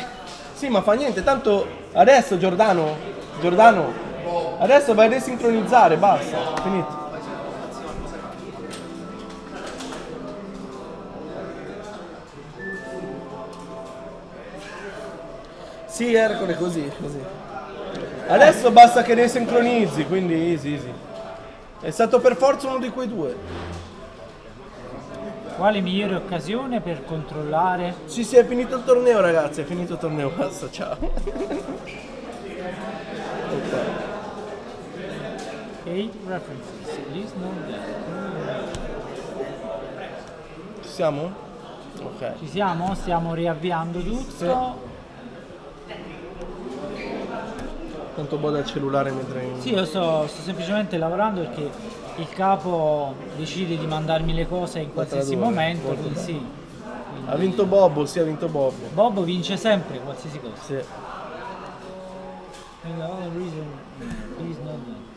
Sì, ma fa niente, tanto adesso Giordano, Giordano, adesso vai a desincronizzare, basta, finito. Sì, Ercole, così, così. Adesso basta che desincronizzi, quindi easy, easy. È stato per forza uno di quei due. Quale migliore occasione per controllare? Sì, sì, è finito il torneo, ragazzi, è finito il torneo, *laughs* basta, ciao. Ok. Eight references. Please note that. Ci siamo? Ok. Ci siamo? Stiamo riavviando tutto. Tanto boh dal cellulare mentre... Sì, io sto, sto semplicemente lavorando perché il capo decide di mandarmi le cose in qualsiasi momento, quindi sì. Ha vinto Bobbo, sì, ha vinto Bobbo. Bob vince sempre qualsiasi cosa. Sì. And the only reason please note that.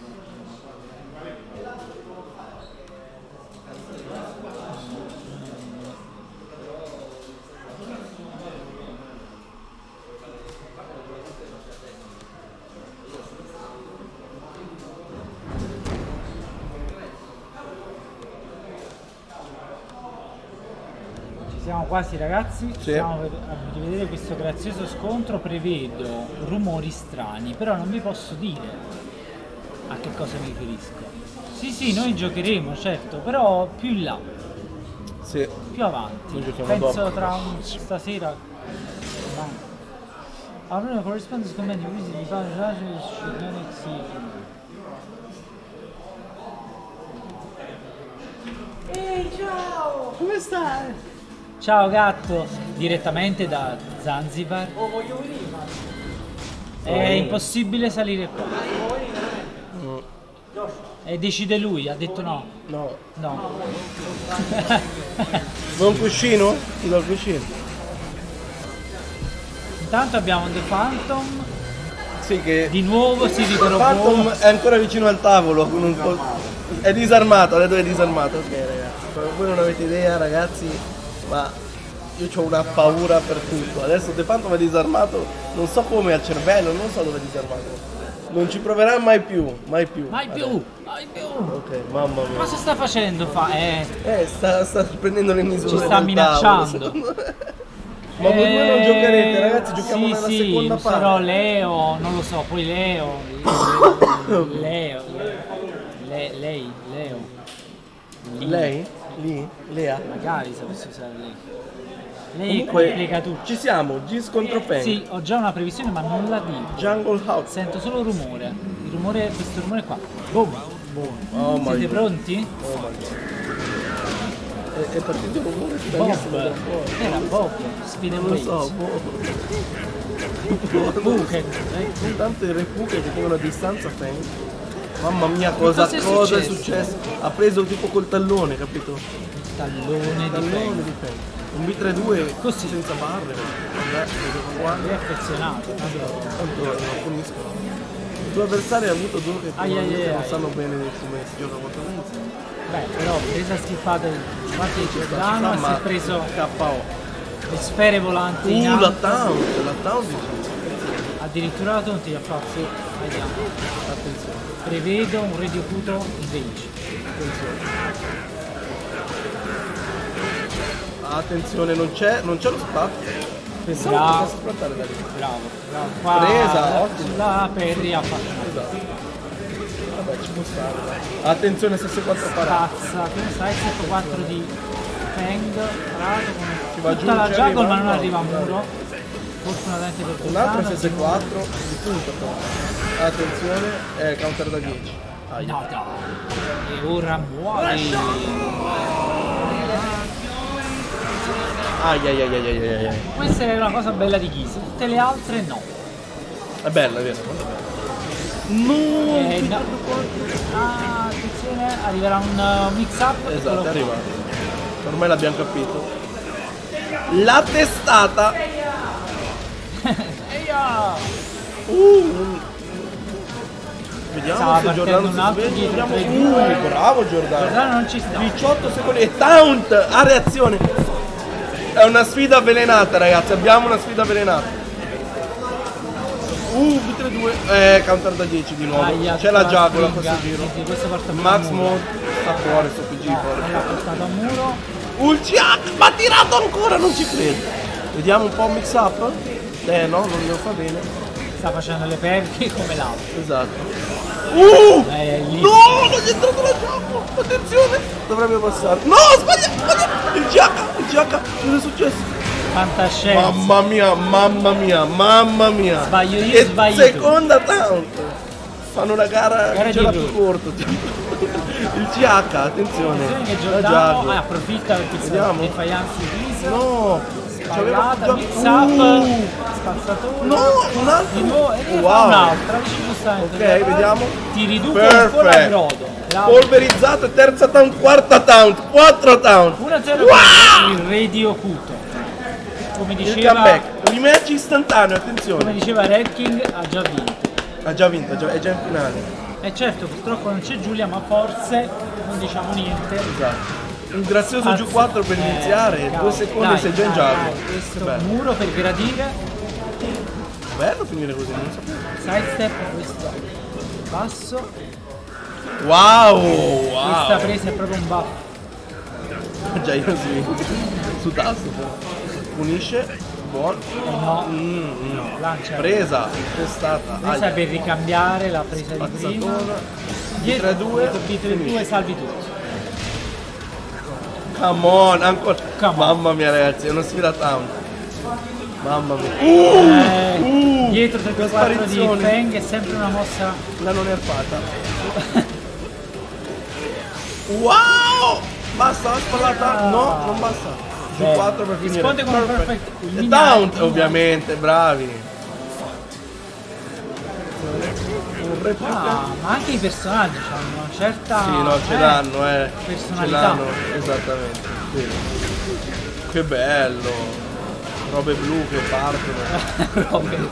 Ci siamo quasi ragazzi, Sì. stiamo per a rivedere questo grazioso scontro, prevedo rumori strani, però non vi posso dire a che cosa mi riferisco. Sì sì, noi giocheremo certo, però più in là, Sì. più avanti. Noi giochiamo Penso dopo. tra un, stasera. No. Allora corrisponde ai commenti usi di fare should not exceed. Come stai? Ciao gatto, direttamente da Zanzibar. È impossibile salire qua. E decide lui, ha detto no. No. No. *laughs* Vuoi un cuscino? Ti do il cuscino. Intanto abbiamo The Phantom, Sì, che... di nuovo si Il Phantom ritrovò. è ancora vicino al tavolo con un po'... È disarmato, adesso è disarmato. Ok ragazzi. Voi non avete idea ragazzi, ma io ho una paura per tutto. Adesso De Phantom è disarmato, non so come al cervello, non so dove è disarmato. Non ci proverà mai più, mai più. Mai più, mai più. Ok, mamma mia. Cosa sta facendo? Fa? Eh, Eh, sta, sta prendendo le misure. Ci sta minacciando. tavolo. Ma voi due non giocherete, ragazzi, giochiamo sì, nella sì, seconda parte. sarò Leo, non lo so, poi Leo. *coughs* Leo. Le- lei, Leo. Lei? Lì? Lea? Magari sapessi usare lei. Lei Comunque, complica tutto. ci siamo, Gis contro Feng. Sì, ho già una previsione ma non la dico. Jungle House. Sento solo rumore. Il rumore, questo rumore qua. Boom. Boom. Oh Siete pronti? Oh my god. È, è partito un rumore Bob. Era Bob. Speed and Non lo so, Waves. boh. Buche. Intanto i Repuke che tengono a distanza Feng. Mamma mia, cosa, cosa è cosa è successo? successo? Ha preso tipo col tallone, capito? Tallone Tallone di Feng. Un B32 Così. senza barre. Lui è affezionato. finiscono. Il tuo avversario ha avuto due che Ai, ai, non ai. sanno bene come si gioca contro Vince. Beh, però presa schippata infatti di Giordano e si è preso KO. le sfere volanti Uh, la taunt, la taunt di Addirittura la tonti gli ha fatto. Vediamo. Attenzione, Prevedo un radiocuto in range. attenzione. Attenzione, non c'è, non c'è lo spazio. Pensavo Bravo. potesse splattare da lì. Bravo, bravo. Qua Presa, ottimo. La Perry ha fatto Esatto. Vabbè, ci può stare. dai. Attenzione, SS4 parato. pazza. Come sai, step 4 di Feng, parato Ci come va giù, la ci jungle ma non no, arriva a muro. Fortunatamente per Un altro Giordano, SS4 di però. Attenzione, è counter da 10. Aia. No, no. E ora muori. Ai ai ai ai ai ai ai. Questa è una cosa bella di Ghisi, tutte le altre no. È bella, è vero. No! Eh, no. Ah, attenzione, arriverà un uh, mix up. Esatto, è arrivato. Ormai l'abbiamo capito. La testata! *laughs* Eia! Uh! Vediamo Stava se Giordano un si altro sveglia. dietro, Vediamo. 3-2. Uh, bravo Giordano. Giordano non ci sta. 18 secondi e taunt a reazione. È una sfida avvelenata, ragazzi. Abbiamo una sfida avvelenata. Uh, B32. Eh, counter da 10 di nuovo. Aia, C'è la giacola questo giro. Sì, questo Max. Mode sta fuori sto PG fuori. l'ha portato a muro. Ulciac, ma ha tirato ancora, non ci credo. Vediamo un po' mix up. Eh no, non glielo fa bene. Sta facendo le perche *laughs* come l'altro. Esatto. Uh! Eh, lì. No, non gli è entrato la giacca! Attenzione! Dovrebbe passare. No, sbaglia! sbaglia! Il giacca! Il giacca! Cosa è successo? Fantascienza. Mamma mia, mamma mia, mamma mia! Sbaglio io, e sbaglio seconda taunt! Fanno una gara, Gara che c'era blu. più corto. tipo. Il GH, attenzione! Attenzione che La Giordano eh, approfitta perché Vediamo. defiance di Ghisi. No! C'aveva Ballata, mix up, Uh! spazzatore. No, un altro! Di nuovo, e Wow. un'altra, giustamente. Ok, vediamo. Ti riduco ancora Perfect. brodo. Polverizzato, terza taunt, quarta taunt, quattro taunt. 1-0 per il Radio Cuto. Come Il diceva, comeback, rematch istantaneo, come attenzione. diceva Red King, ha già vinto. Ha già vinto, è già in finale. E certo, purtroppo non c'è Giulia, ma forse non diciamo niente. Esatto. Un grazioso Anzi, G4 per eh, iniziare, cavolo. due secondi Dai, sei già in giallo. Questo Bello. muro per gradire, Bello finire così, non sapevo. sidestep, questo basso. Wow, Questa wow. presa è proprio un buff. *laughs* Già io sì. Su tasto però. Punisce, buono. Eh no, Mm, mm. lancia. Presa, testata. Presa Aia. per ricambiare la presa di prima. Spazzatona. Dietro, 3-2, dietro B3-2 finisce. salvi tutti. Come on, ancora. Come on. Mamma mia ragazzi, è una sfida town. Mamma mia. Eh, Uh, dietro che 3-4 di. Feng è sempre una mossa. L'hanno nerfata. *laughs* wow! Basta la spallata? No, non basta. Beh, 4 per finire. risponde con perfect- taunt, mini- ovviamente, bravi. Ah, ma anche i personaggi hanno una certa. Sì, no, ce eh, l'hanno, eh. Ce personalità. l'hanno, esattamente. Sì. Che bello. Robe blu che partono. *laughs* Robe.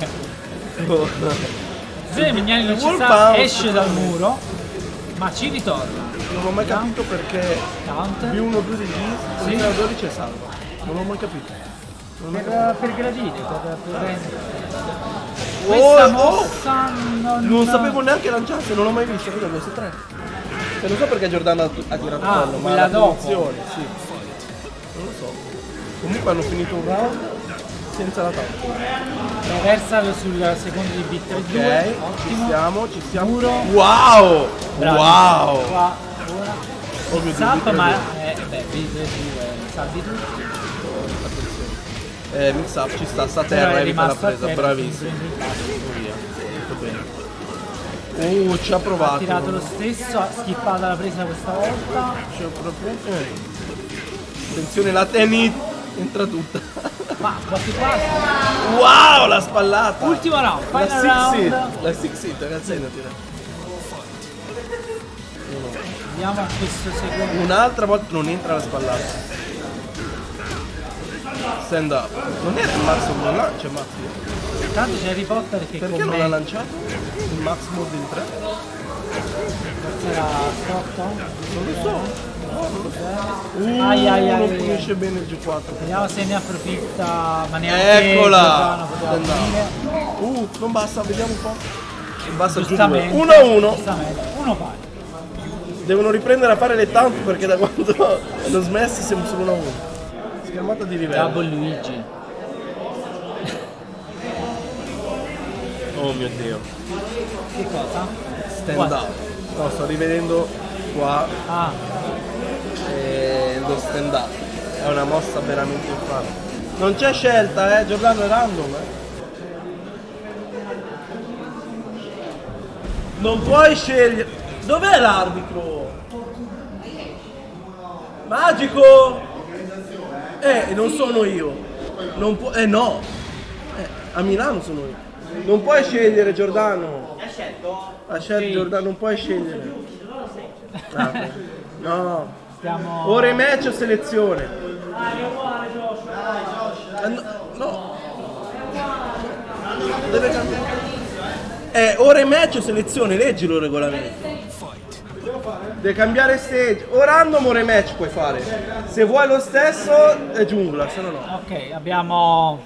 *laughs* Zé Mignani non ci sta, esce dal muro, ma ci ritorna. Non ho mai capito perché Count. B1 2 di G, Sì. sì. 12 e salva. Non l'ho mai capito. Non Per, per gradire, per, per. Oh, Questa oh! mossa non... Non sapevo neanche lanciarsi, non l'ho mai visto, cosa queste tre? E non so perché Giordano ha, tirato Ah, quello, ma la dopo. sì. Non lo so. Comunque hanno finito un round senza la tavola. Traversa sul secondo di B32, Ok, ci ottimo. siamo, ci siamo. Muro. Wow! Bravi. Wow! Qua, ora. Salta, B32. ma eh, beh, B32 salvi tutti. Eh, mix up ci sta, sta a terra, è evita la a presa, bravissimo. Uh, ci ha Ha provato. tirato lo stesso, ha skippato la presa questa volta. Ci ha eh. Attenzione la tenit, entra tutta. Ma quasi quasi. wow, la spallata. Ultimo round, La final six hit, round. la six hit, ragazzi, da tirare. Vediamo questo secondo. Un'altra volta non entra la spallata. Stand up. Non era il Max non lancia Max. Intanto c'è Harry Potter che Perché non l'ha commenta. lanciato? Il Max Mode in 3? Era sotto? Non lo so. No, non lo so. Ai, ai, ai, non ai. pulisce bene il G4. Vediamo se ne approfitta, ma neanche Eccola! Up. Uh, non basta, vediamo un po'. Basta giù due. Giustamente. 1 a 1. Giustamente. Uno pari. Devono riprendere a fare le taunt perché da quando *laughs* hanno smesso siamo solo 1 a 1. Schermata di livello. Double Luigi. Oh mio dio. Che cosa? Stand What? up. No, sto rivedendo qua Ah, eh, lo stand up. È una mossa veramente infame. Non c'è scelta, eh, Giordano è random, eh. Non puoi scegliere. Dov'è l'arbitro? Magico! Eh, non sono io. Non può. Eh no! Eh, a Milano sono io. Non puoi scegliere Giordano. Ha scelto? Ha scelto Giordano, non puoi scegliere. Ah, ok. no. stiamo... Ore match o selezione? Eh, no, no. Deve cambiare. Eh, ore match o selezione, leggilo il regolamento. Deve cambiare stage. O random o rematch puoi fare. Se vuoi lo stesso è giungla, se no no. Ok, abbiamo...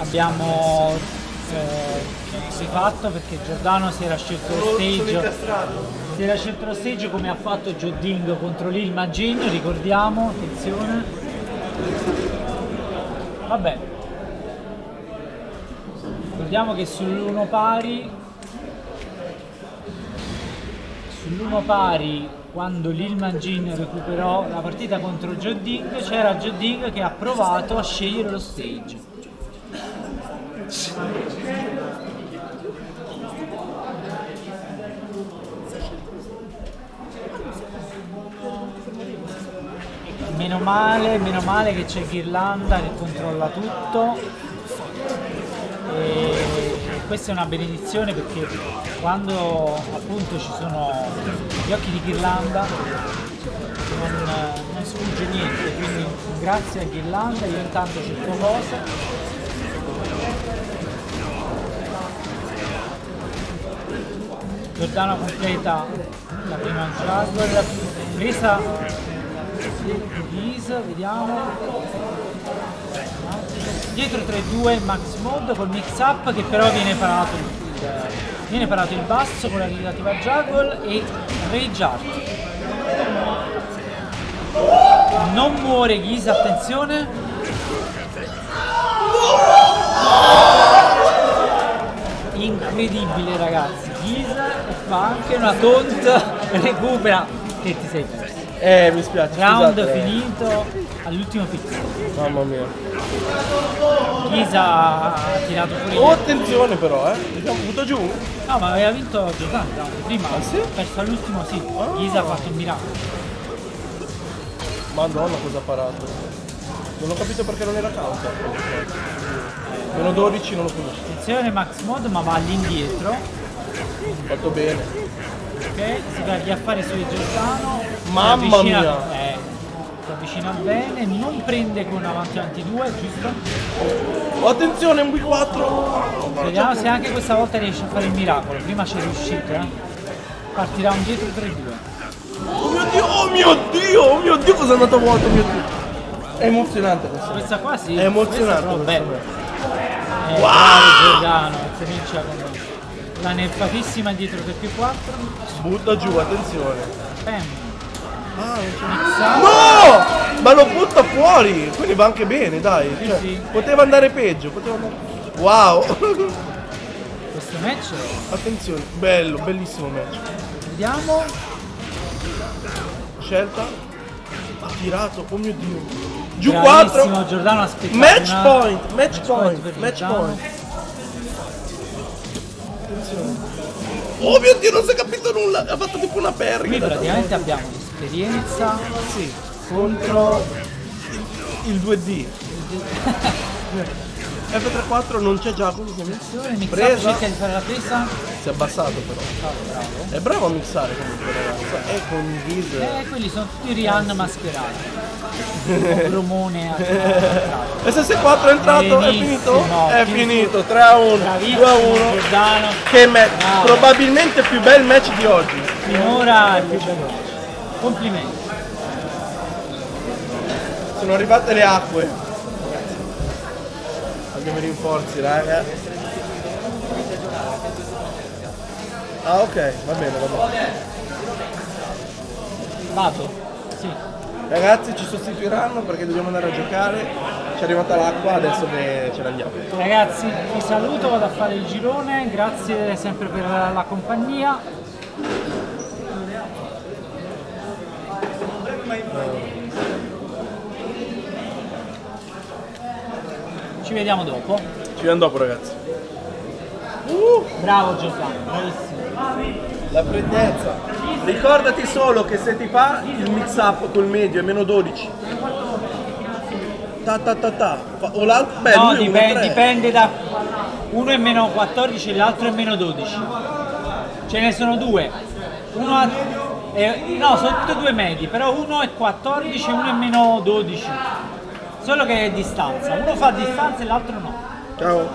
Abbiamo eh, rifatto perché Giordano si era scelto lo stage si era scelto lo stage come ha fatto Joe Ding contro Lil Magin, ricordiamo, attenzione. Vabbè. Ricordiamo che sull'uno pari sull'uno pari quando Lil Magin recuperò la partita contro Joe Ding c'era Joe Ding che ha provato a scegliere lo stage. Meno male, meno male che c'è Ghirlanda che controlla tutto e questa è una benedizione perché quando appunto ci sono gli occhi di Ghirlanda non, non sfugge niente. Quindi grazie a Ghirlanda io intanto cerco cose. Giordano completa la prima juggle presa di Ghisa, vediamo dietro 3-2 Max Mode col mix up che però viene parato il, viene parato il basso con la relativa juggle e rage art non muore Ghisa attenzione. Incredibile ragazzi. Ghisa fa anche una taunt *laughs* recupera. Che ti sei Eh, mi spiace. round scusate. finito all'ultimo pixel Mamma mia. Ghisa ha tirato fuori Oh, attenzione però, eh. Vediamo, butta giù. no ma aveva vinto round prima Ah, sì? perso all'ultimo sì Ghisa ha fatto un miracolo Madonna cosa ha parato. Non ho capito perché non era counter. Meno 12 non lo conosco. attenzione Max Mod ma va all'indietro Fatto bene. Ok si va a riaffare su Giordano si Mamma avvicina- mia. eh, si avvicina bene non prende con avanti avanti 2 giusto attenzione, un B4. vediamo se anche questa volta riesce a fare il miracolo prima c'è riuscito eh partirà un dietro 3-2 Oh mio dio, oh mio dio, oh mio dio, cosa è andato a vuoto, mio dio. È emozionante questo. questa qua sì È emozionante questa però questo. bella. Eh, bravo Giordano, si vince con la nerfatissima dietro 3 più 4. Butta giù, attenzione. Bam. Ah. No! Ma lo butta fuori! Quindi va anche bene, dai. Sì, Cioè, sì. Poteva andare peggio, poteva andare... Wow! Questo match Attenzione, bello, bellissimo match. vediamo. Scelta. Ha tirato, oh mio dio. Giù Bravissimo 4. Giordano. Match point, match per point, match Giordano. point. Oh mio dio, non si è capito nulla. Ha fatto tipo una perrica. Qui praticamente abbiamo l'esperienza Sì, contro il 2D. *laughs* F34 non c'è Giacomo Attenzione, mixato, cerca di fare la presa. si è abbassato però. Bravo. È bravo a mixare comunque ragazzo. E con Giz. Eh, quelli sono tutti Rihanna mascherati. Un gromone a SS4 è entrato, è Benissimo, finito? È finito, 3 a 1, 2 Bravissimo a 1. Giordano. Che match, Bravo. probabilmente il più bel match di oggi. Finora è il più bello. Complimenti. Sono arrivate le acque. Abbiamo i rinforzi, raga. Ah ok, va bene, va bene. Vado. Sì. Ragazzi ci sostituiranno perché dobbiamo andare a giocare. Ci è arrivata l'acqua, adesso che ce ne andiamo. Ragazzi, vi saluto, vado a fare il girone, grazie sempre per la compagnia. Ci vediamo dopo. Ci vediamo dopo ragazzi. Bravo Giordano, bravissimo. La freddezza. Ricordati solo che se ti fa il mix up col medio è meno 12. Ta ta ta ta. O l'altro. Beh, no, dipende, 1,3. dipende da... Uno è meno 14 e l'altro è meno 12. Ce ne sono due. Uno ha... eh, no, sono tutti e due medi, però uno è 14 e uno è meno 12. Solo che è distanza. Uno fa distanza e l'altro no. Ciao.